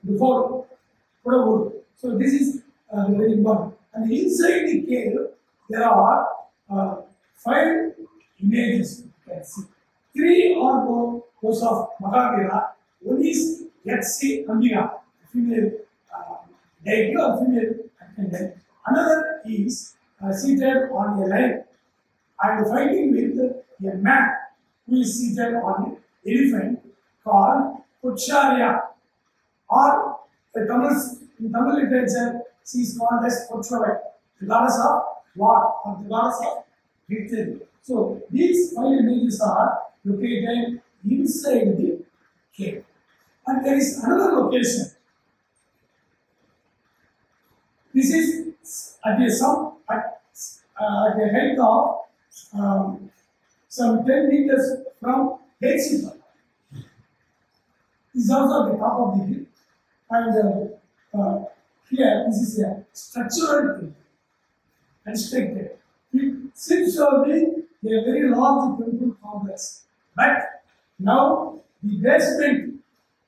Speaker 2: the fort, Puravu. So, this is uh, very important. And inside the cave, there are uh, five images you can see. Three are tho- those of Mahavira. One is Yakshi Ambika, female deity or female attendant. Another is uh, seated on a lion and fighting with a man who is seated on an elephant called Kucharya or the Tamil, in Tamil literature she is called as Kotravai, the goddess of war or the goddess of victory. So these five images are located inside the cave. And there is another location. This is at the some at, uh, at the height of um, some 10 meters from Hechipal. This is also the top of the hill. And uh, uh, here, this is a structural thing, constructed. It seems to be a very large temple complex. But now the basement,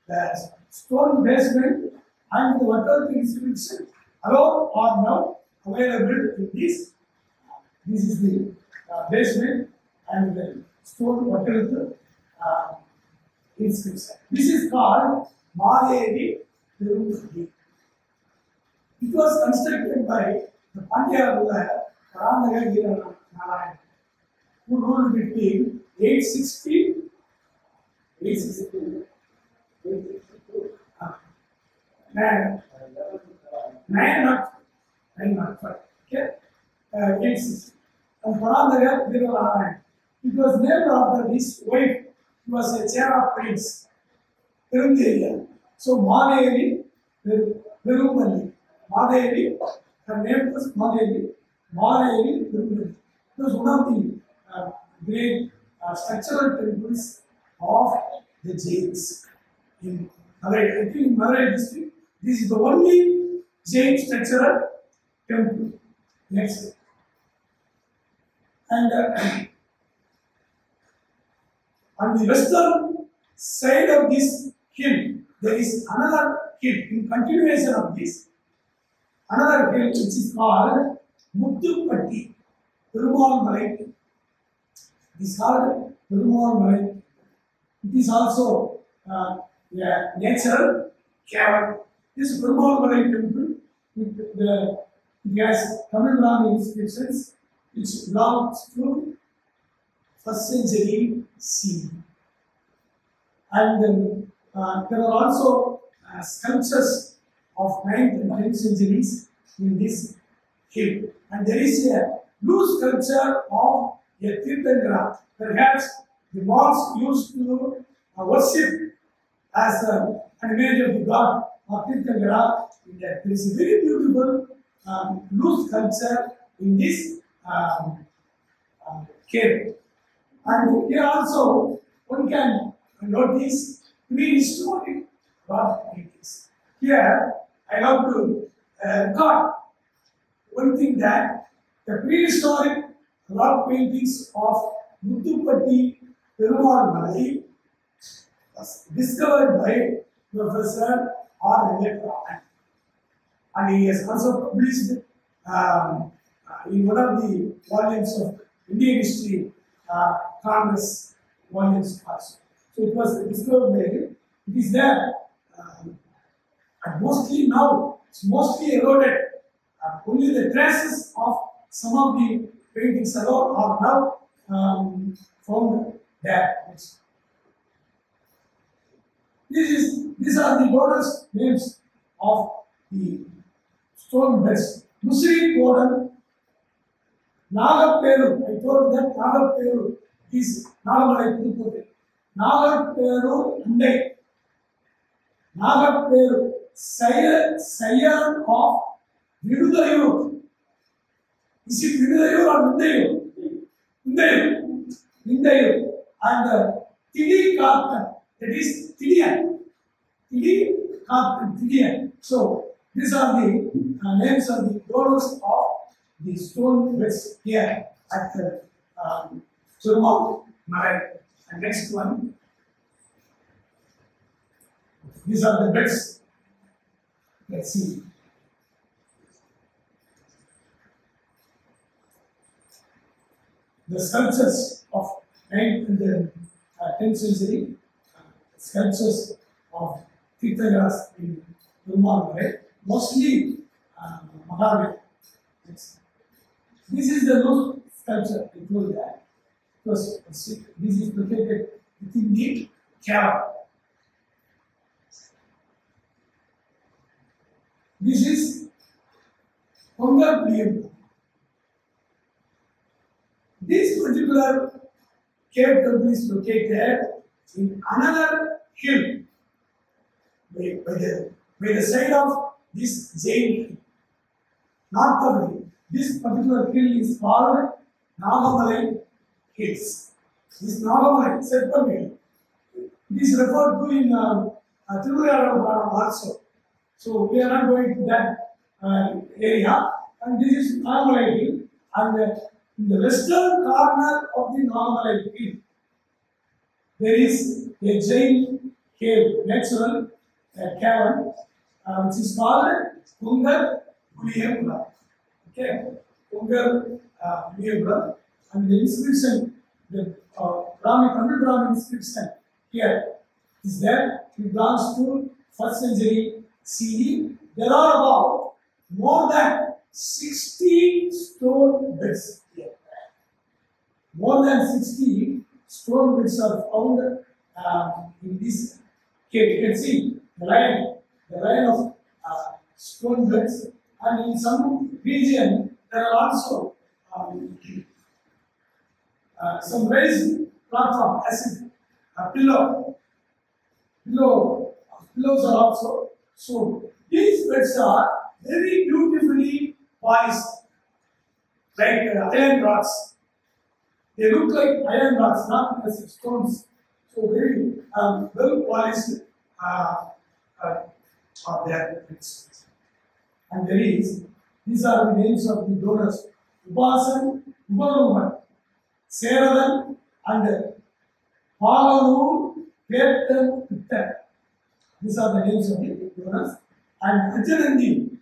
Speaker 2: the stone basement and the water inscription Hello or now available in this. This is the uh, basement and the stone hotel uh, inscription. This is called Mahadevi Tirupati. It was constructed by the Pandya ruler Karanaga Giranarayan who ruled between 860 862 and 905 905 okay uh, it's and Paradagar Viralaran. It was named after his wife, who was a of prince, Perunderiya. So Madheri Virumalli. Madheri, her name was Madheri, Madheri Virumalli. It was one of the uh, great uh, structural temples of the Jains in Madurai. I think this is the only Jain structural temple. Next. And uh, on the western side of this hill, there is another hill in continuation of this. Another hill which is called Muttupatti, Perumal Malai. It is called Perumal Malai. It is also uh, a natural cavern. This Perumal Malai temple, the, it has Tamil Brahmi inscriptions which belongs to first century CE. And then, uh, there are also uh, sculptures of 9th and 10th centuries in this hill. And there is a blue sculpture of a Tirthankara. Perhaps the monks used to uh, worship as uh, an image of the god of Tirthankara. There is a very beautiful um, blue sculpture in this um, uh, cave. And here also one can notice prehistoric rock paintings. Here I have to uh, one thing that the prehistoric rock paintings of Muthupatti Perumal Malai was discovered by Professor R. Raman. And he has also published um, uh, in one of the volumes of Indian history uh, Congress volumes also. So it was discovered by him. It is there. Um, and mostly now, it's mostly eroded. Uh, only the traces of some of the paintings alone are now um, found there. This is, these are the goddess names of the stone beds. Musri Kodan Nagaperu, I told that Nagaperu is Nagamalai Tirupati. Nagaperu Andai. Nagaperu, sire, sire of Vidudayur. Is it Vidudayur or Vindayur? Vindayur. Vindayur. And uh, Tidi Kartan, that is Tidian. Tidi Kartan, Tidian. So, these are the uh, names of the daughters of the stone beds here at the um, Malay. And next one. These are the beds. Let's see. The sculptures of 9th and the uh, 10th century, sculptures of Tirthankars in Perumal Malay, mostly uh, Mahavir. Yes. This is the most sculpture, told that. Because this is located within the cavern. This is Pongal Priyam. This particular cave temple is located in another hill by, by, the, by the side of this Jain. North of it. This particular hill is called Nagamalai Hills. This Nagamalai, Serpent Hill. It is referred to in uh, uh, Tiruvayur also. So we are not going to that uh, area. And this is Nagamalai Hill. And uh, in the western corner of the Nagamalai Hill, there is a giant cave, natural uh, cavern, uh, which is called Kungar Guliyamula. Okay, Kungar uh, Guliyamula. And the inscription, the uh, Brahmi, Tamil Brahmi inscription here, is there. It belongs to first century CE. There are about more than 60 stone beds here. More than 60 stone beds are found uh, in this You can see the line, the line of uh, stone beds, and in some region there are also um, uh, some raised platform as in a pillow. Pillow, pillows are also so these beds are very beautifully polished, like uh, iron rods. They look like iron rods, not as stones. So very um, well polished uh, uh, are there. And there is, these are the names of the donors. Upasan, Upanuman, Seradan, and Palaru, Ketan, Pittan. These are the names of the donors. And Ajanandi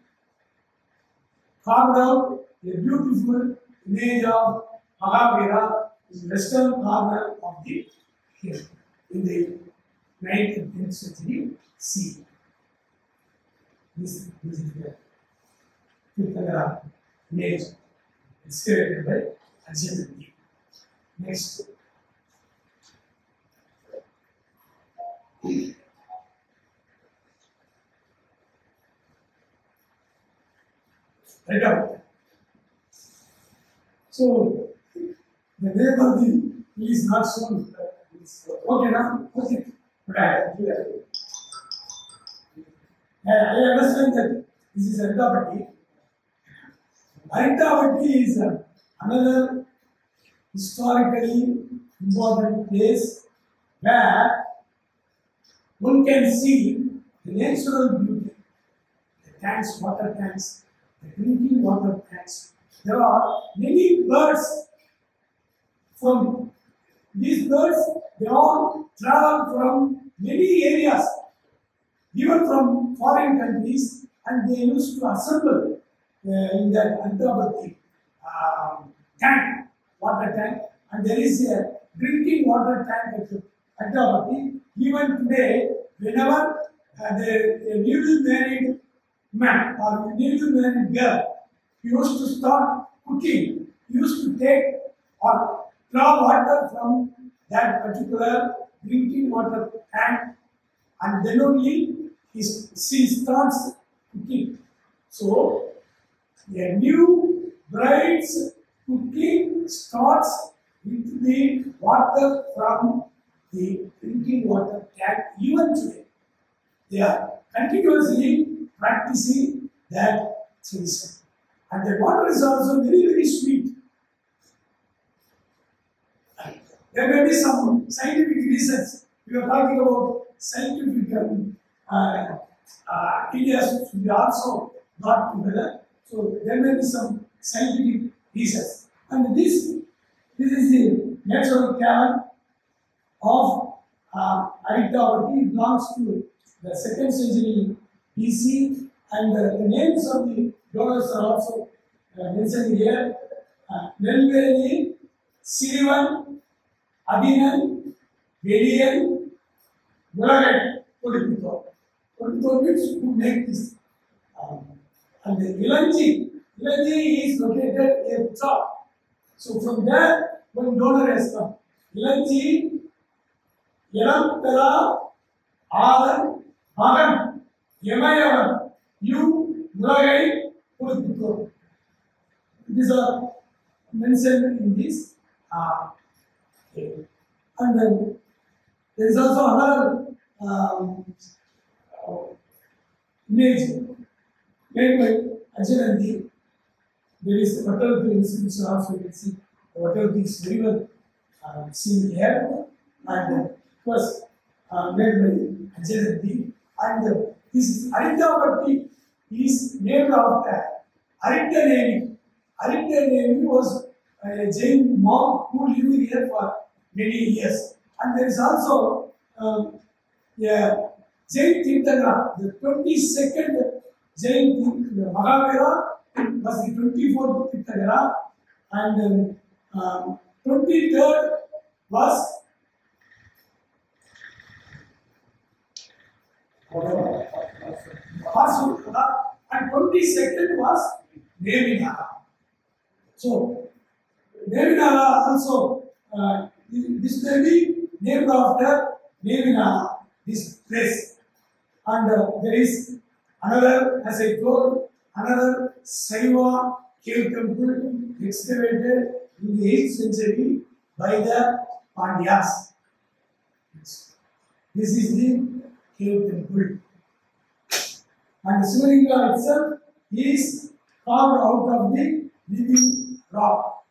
Speaker 2: carved out a beautiful image of Mahavira the western corner of the hill in the 9th and 10th century C. This, this is the Tirthankara image excavated by. Next. Right. So, the name of the is not shown. uh, Okay, now, okay. And I understand that this is Aritapati. Aritapati is another historically important place where one can see the natural beauty, the tanks, water tanks, the drinking water tanks. There are many birds from these birds, they all travel from many areas, even from foreign countries, and they used to assemble uh, in that Antavati um, tank, water tank, and there is a drinking water tank at Antavati. Even today, whenever uh, the, the newly married man or newly married girl used to start cooking, used to take or draw water from that particular drinking water tank and then only she starts cooking. So, a new bride's cooking starts with the water from the drinking water tank even today. They are continuously practicing that tradition. And the water is also very, very sweet. There may be some scientific reasons. We are talking about scientific uh, uh, be also brought together. So there may be some scientific reasons. And this, this is the natural cavern of uh, Aritavati. It belongs to the second century BC, and uh, the names of the donors are also uh, mentioned here. Uh, Nelveli, Adinan, Vedian, Mulagat, Kodipito. Kodipito means to make this. Um, and the Ilanji, Ilanji is located at top. So from there, one donor has come. Ilanji, Yelampera, Adan, Magan, Yemayavan, you, Mulagai, Kodipito. These are mentioned in this. Uh, Okay. And then there is also another um, uh, image made by Ajanandi. There is Vatalati inscription also, you can see the Vatalati is very well uh, seen here. And uh, it was uh, made by Ajanandi. And uh, this Aritavati is named after Arittanevi. Arittanevi was a Jain monk who lived here for many years. And there is also um, a Jain Tirthankara, the 22nd Jain Mahavira was the 24th Tirthankara, and um, um, 23rd was whatever. Vasudha, and 22nd was Devinara. So, Devinara also, uh, this may be named after Devinara, this place. And uh, there is another, as I told, another Saiva cave temple excavated in the 8th century by the Pandyas. This is the cave temple. And Sivalinga itself is carved out of the living rock.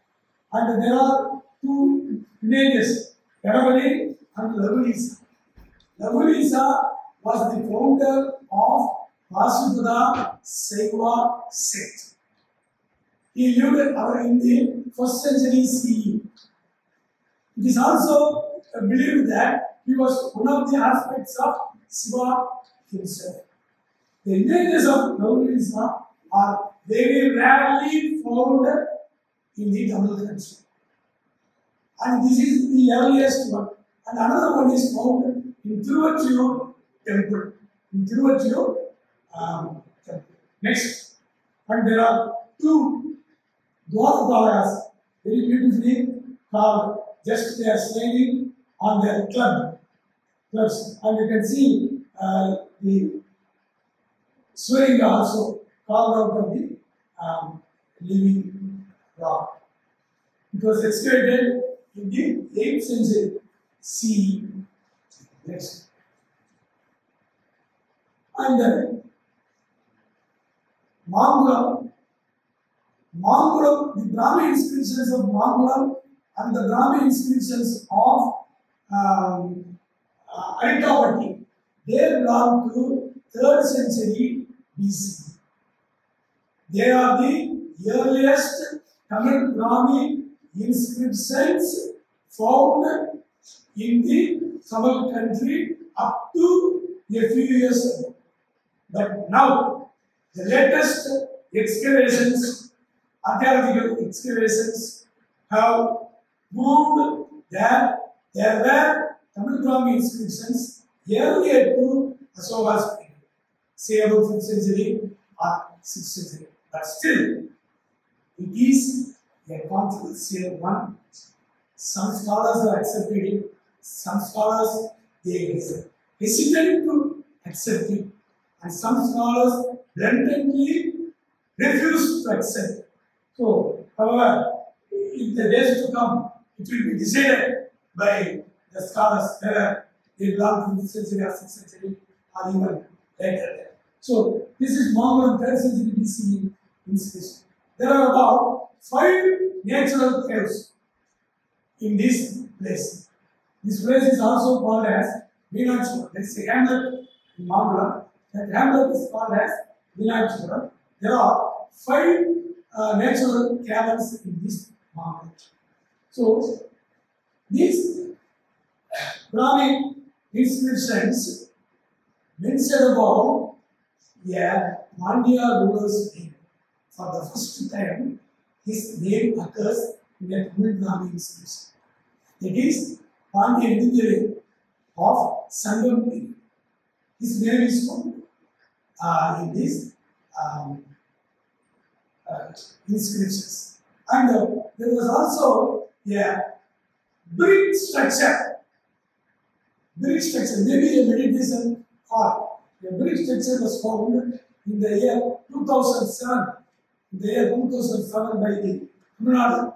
Speaker 2: And there are two images, Karavali and Lakulisa. Lakulisa was the founder of Vasudhara Saiva sect. He lived in the first century CE. It is also believed that he was one of the aspects of Shiva himself. The images of Gaurisa are very rarely found in the Tamil country. And this is the earliest one. And another one is found in Tiruvottiyur temple. In Tiruvottiyur um, temple. Next. And there are two Dwarkaras, very beautifully carved. Just they are standing on their club. Clubs. And you can see uh, the Swaringa also carved out of the um, living rock. It was excavated the 8th century CE. Next. And then Mangulam, Mangulam, the Brahmi inscriptions of Mangulam and the Brahmi inscriptions of um, uh, Aritapati, they belong to 3rd century BC. They are the earliest Tamil Brahmi inscriptions found in the Tamil country up to a few years ago. But now, the latest excavations, archaeological excavations, have proved that there were Tamil inscriptions earlier to Ashoka's period, say about 5th century or 6th century. But still, it is a controversial one. Some scholars are accepting it, some scholars they hesitate to accept it, and some scholars blatantly refuse to accept. So, however, in the days to come, it will be decided by the scholars whether they belong to the century or 6th century or even later. So, this is Mangulam 3rd century BC inscription. There are about five natural caves in this place. This place is also called as Meenakshipura. Let's say hamlet in Mangala. That hamlet is called as Meenakshipura. There are five uh, natural caverns in this mountain. So, these Brahmi inscriptions mention about a Pandya ruler's name. For the first time, his name occurs in a Tamil Brahmi inscription. It is Pandya Nindire of Sangam. His name is found uh, in these um, uh, inscriptions. And uh, there was also a brick structure. Brick structure, maybe a meditation hall. A brick structure was found in the year 2007. In the year 2007 by the Tamil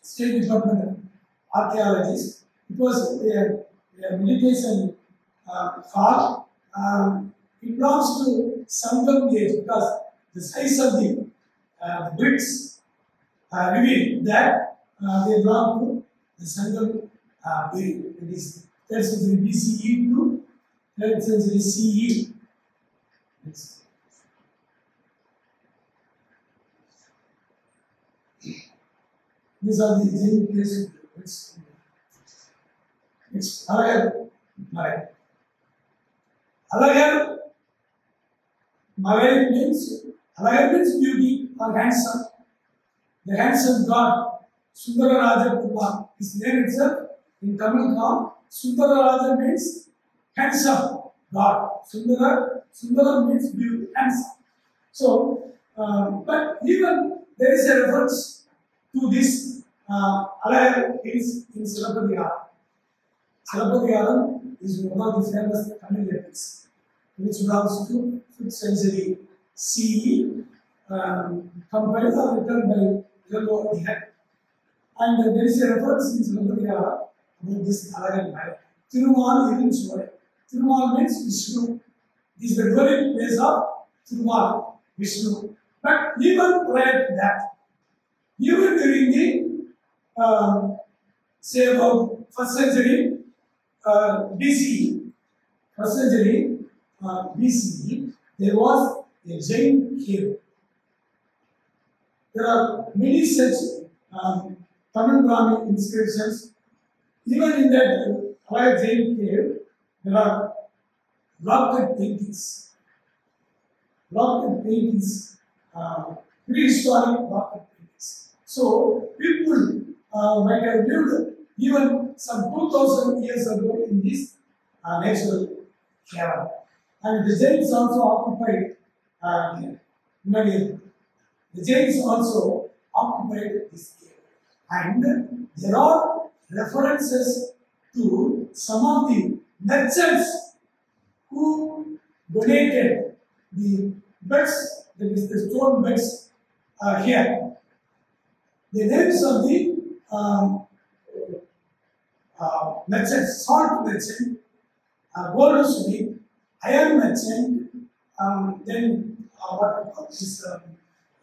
Speaker 2: State Department of Archaeologists. It was a, a meditation uh, hall. Um, it belongs to Sangam age because the size of the uh, bricks uh, reveal that uh, they belong to the Sangam uh, period. It is 3rd century BCE to 3rd century CE. Next. These are the Jain places. It's, it's Alagar Malai. Alagar Malai means Alagar means beauty or handsome. The handsome god Sundararaja Kumar. His name itself in Tamil called Sundararaja means handsome God. Sundara, Sundara means beauty, handsome. So, um, but even there is a reference to this uh, is in Silappathikaram. Silappathikaram is one of the famous Tamil epics, which belongs to 5th century CE, um, compiled or written by Ilango Adigal. And there is a reference in Silappathikaram about this Alagar Malai. Tirumal Irin Sure. Tirumal means Vishnu. This is the dwelling place of Tirumal, Vishnu. But even prior to that, even during the um, say about first century uh, BCE, first century uh, BCE, there was a Jain cave. There are many such um, Tamil Brahmi inscriptions. Even in that uh, Jain cave, there are cut paintings. Cut paintings, uh, prehistoric paintings. So people uh, might have lived even some 2000 years ago in this uh, natural cavern. And the Jains also occupied uh. The Jains also occupied this cave. And there are references to some of the merchants who donated the beds, that is the stone beds uh, here. The names of the um, uh, merchants, salt merchant, uh, gold smith, iron merchant, um, then uh, what we this um,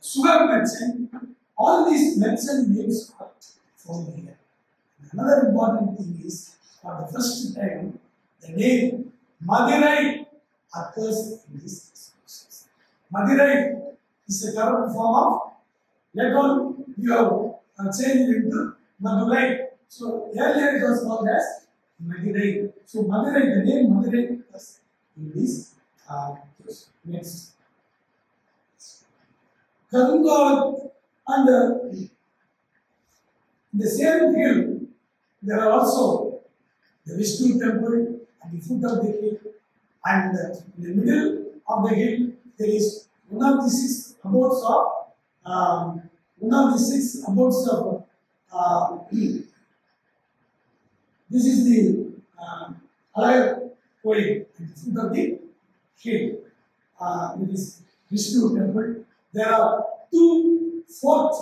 Speaker 2: sugar merchant, all these merchant names are from here. Another important thing is, for the first time, the name Madurai occurs in these inscriptions. Madurai is a corrupt form of, later on you have uh, changed into Madurai. So earlier it was called as Madurai. So Madurai, the name Madurai occurs in this uh, next. Karungavat and uh, the same hill, there are also the Vishnu temple at the foot of the hill, and uh, in the middle of the hill, there is one of the six abodes of um, one of the six abodes of uh, this is the um, Alagar Koil at the foot of the hill. Uh, it is Vishnu temple. There are two fort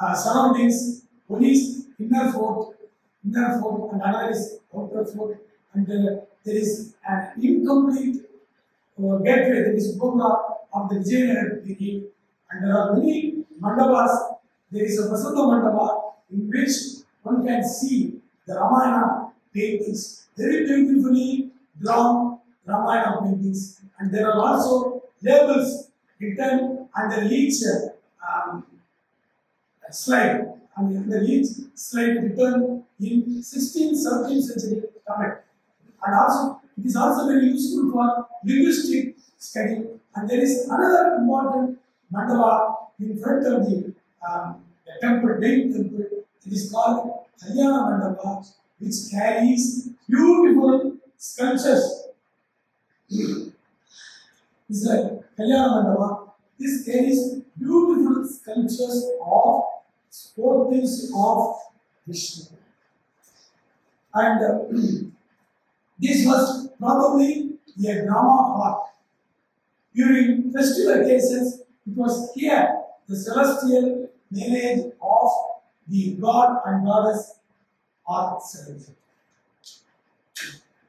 Speaker 2: uh, surroundings. One is inner fort, inner fort, and another is outer fort. And uh, there is an incomplete uh, gateway, that is Gopura of the Vijayanagara period. And there are many mandabas. There is a Vasanta mandapa in which one can see the Ramayana paintings, very beautifully drawn Ramayana paintings. And there are also labels written under each um, slide, and under each slide written in 16th, 17th century Tamil. And also, it is also very useful for linguistic study. And there is another important mandala in front of the, um, the temple, main temple. It is called Kalyana Mandapa, which carries beautiful sculptures. This is a Mandapa. This carries beautiful sculptures of portraits of Vishnu. And uh, this was probably a drama hall. During festival occasions, it was here the celestial marriage of the god and goddess are celebrated.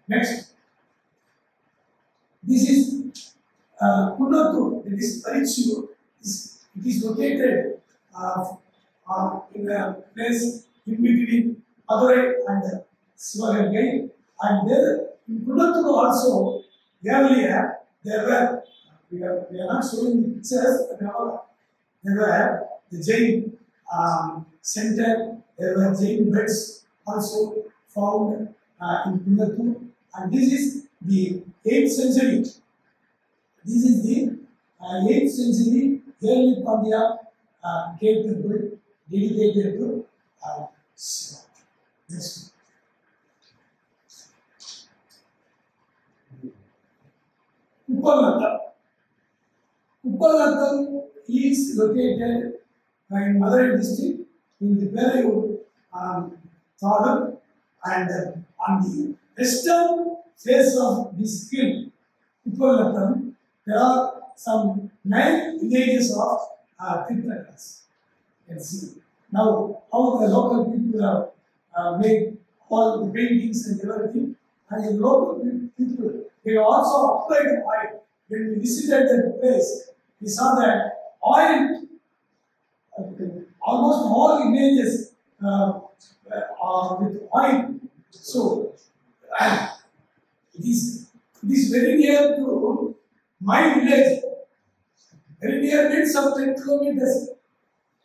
Speaker 2: Next. This is uh, Kunatu, it is Parichu. It is located uh, uh, in a place in between Madurai and Sivagangai. And there, in Kunaturu also, earlier, there were, we are, we are not showing the pictures, but however, there were the Jain um, center, there were Jain beds also found uh, in Kunaturu. And this is the 8th century. This is the uh, 8th century early Pandya uh, cave temple dedicated to uh, Shiva. Next. Uppalatham. Uppalatham is located in Madurai district in the Perayur um, Taluk and uh, on the western face of this hill, Uppalatham, there are some nine villages of uh. You can see. Now, how the local people have uh, made all the paintings and everything, and the local pe- people, they also applied oil. When we visited that place, we saw that oil, uh, almost all images uh, are with oil. So, it is, it is very near to my village. Very near means some 10 kilometers.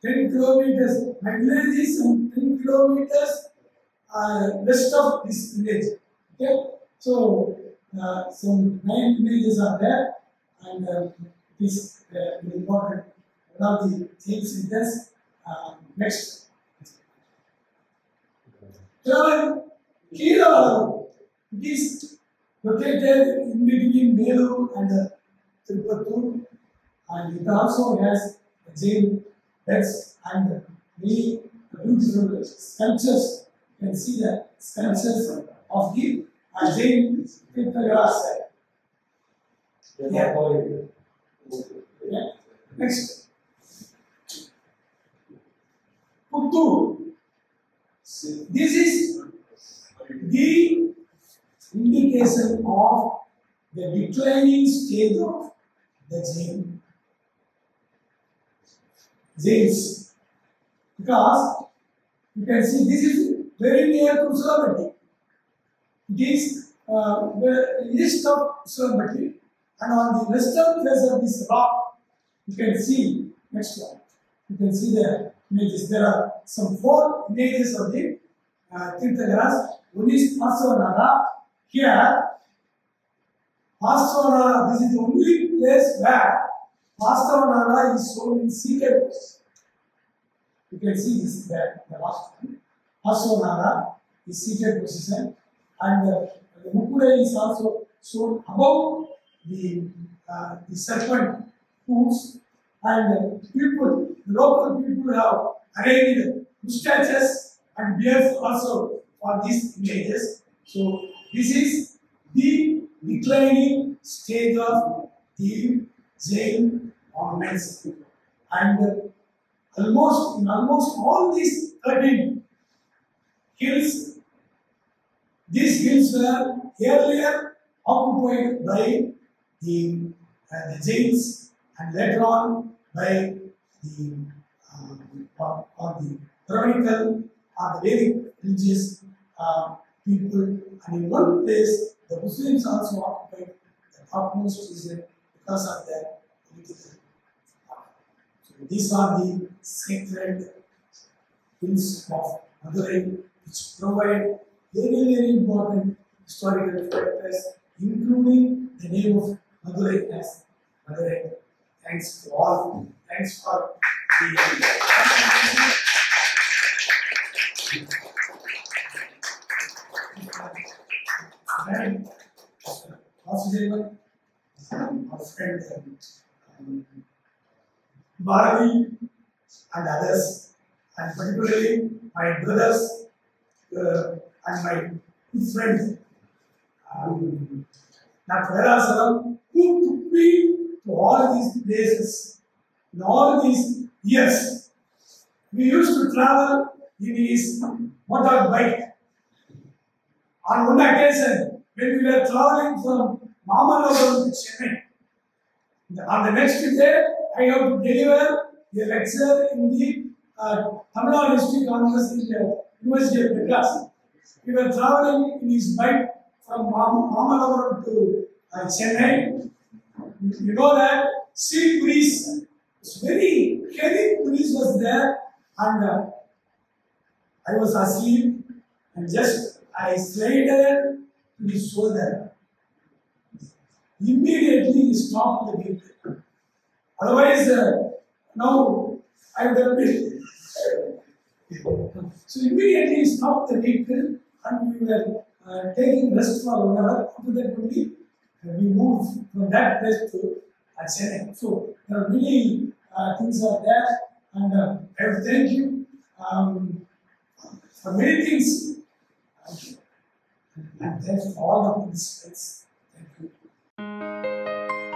Speaker 2: 10 kilometers. My village is some 10 kilometers uh, west of this village. Okay, so uh, some nine villages are there, and uh, is uh, important. One of the things is this. Uh, next. Third, Keeravadaram. It is located in between Nelu and uh, and it also has Jain beds and many beautiful sculptures. You can see the sculptures of the uh, Jain Tirthankaras. Yeah. Yeah. Next. Puttur. This is the indication of the declining stage of the Jain. Jains. Because you can see this is very near to Surabati. It is uh, east of Surabati and on the western face of this rock you can see next one. You can see the images. There are some four images of the uh, Tirthankaras. One is Parsvanatha. Here, Parsvanatha, this is the only place where Parsvanatha is shown in position. You can see this there, the last one. Parsvanatha is seated position and uh, the Mukure is also shown above the, uh, the serpent hooves and people, the local people have arranged mustaches and beards also for these images. So this is the declining stage of the Jain ornaments. And almost in almost all these 13 hills, these hills were earlier occupied by the, uh, the Jains and later on by the um, or, or the Brahminical or the Vedic religious uh, people. And in one place, the Muslims also occupied the topmost region because of their political. So these are the sacred hills of Madurai, which provide very, very important historical factors, including the name of Madurai as Madurai. Thanks to all. Thanks for the. And Vasudevan, our friend um, Bharati and others, and particularly my brothers uh, and my good friend um, Dr. Verasaram, took me to all these places in all these years. We used to travel in his motor bike. On one occasion, when we were traveling from Mamallapuram to Chennai, on the next day, I have to deliver a lecture in the uh, Tamil Nadu District Congress in the University of Madras. We were traveling in his bike from Mam- to uh, Chennai. You know that sea breeze, it's very heavy breeze was there, and uh, I was asleep, and just I slided to his shoulder. Immediately he stopped the vehicle. Otherwise, uh, now I would have been. so immediately he stopped the vehicle and we were uh, taking rest for one hour. After that, only we move from that place to uh, So there are many uh, things like that, and uh, I thank you um, for many things. Okay. And thanks for all the participants. Thank you.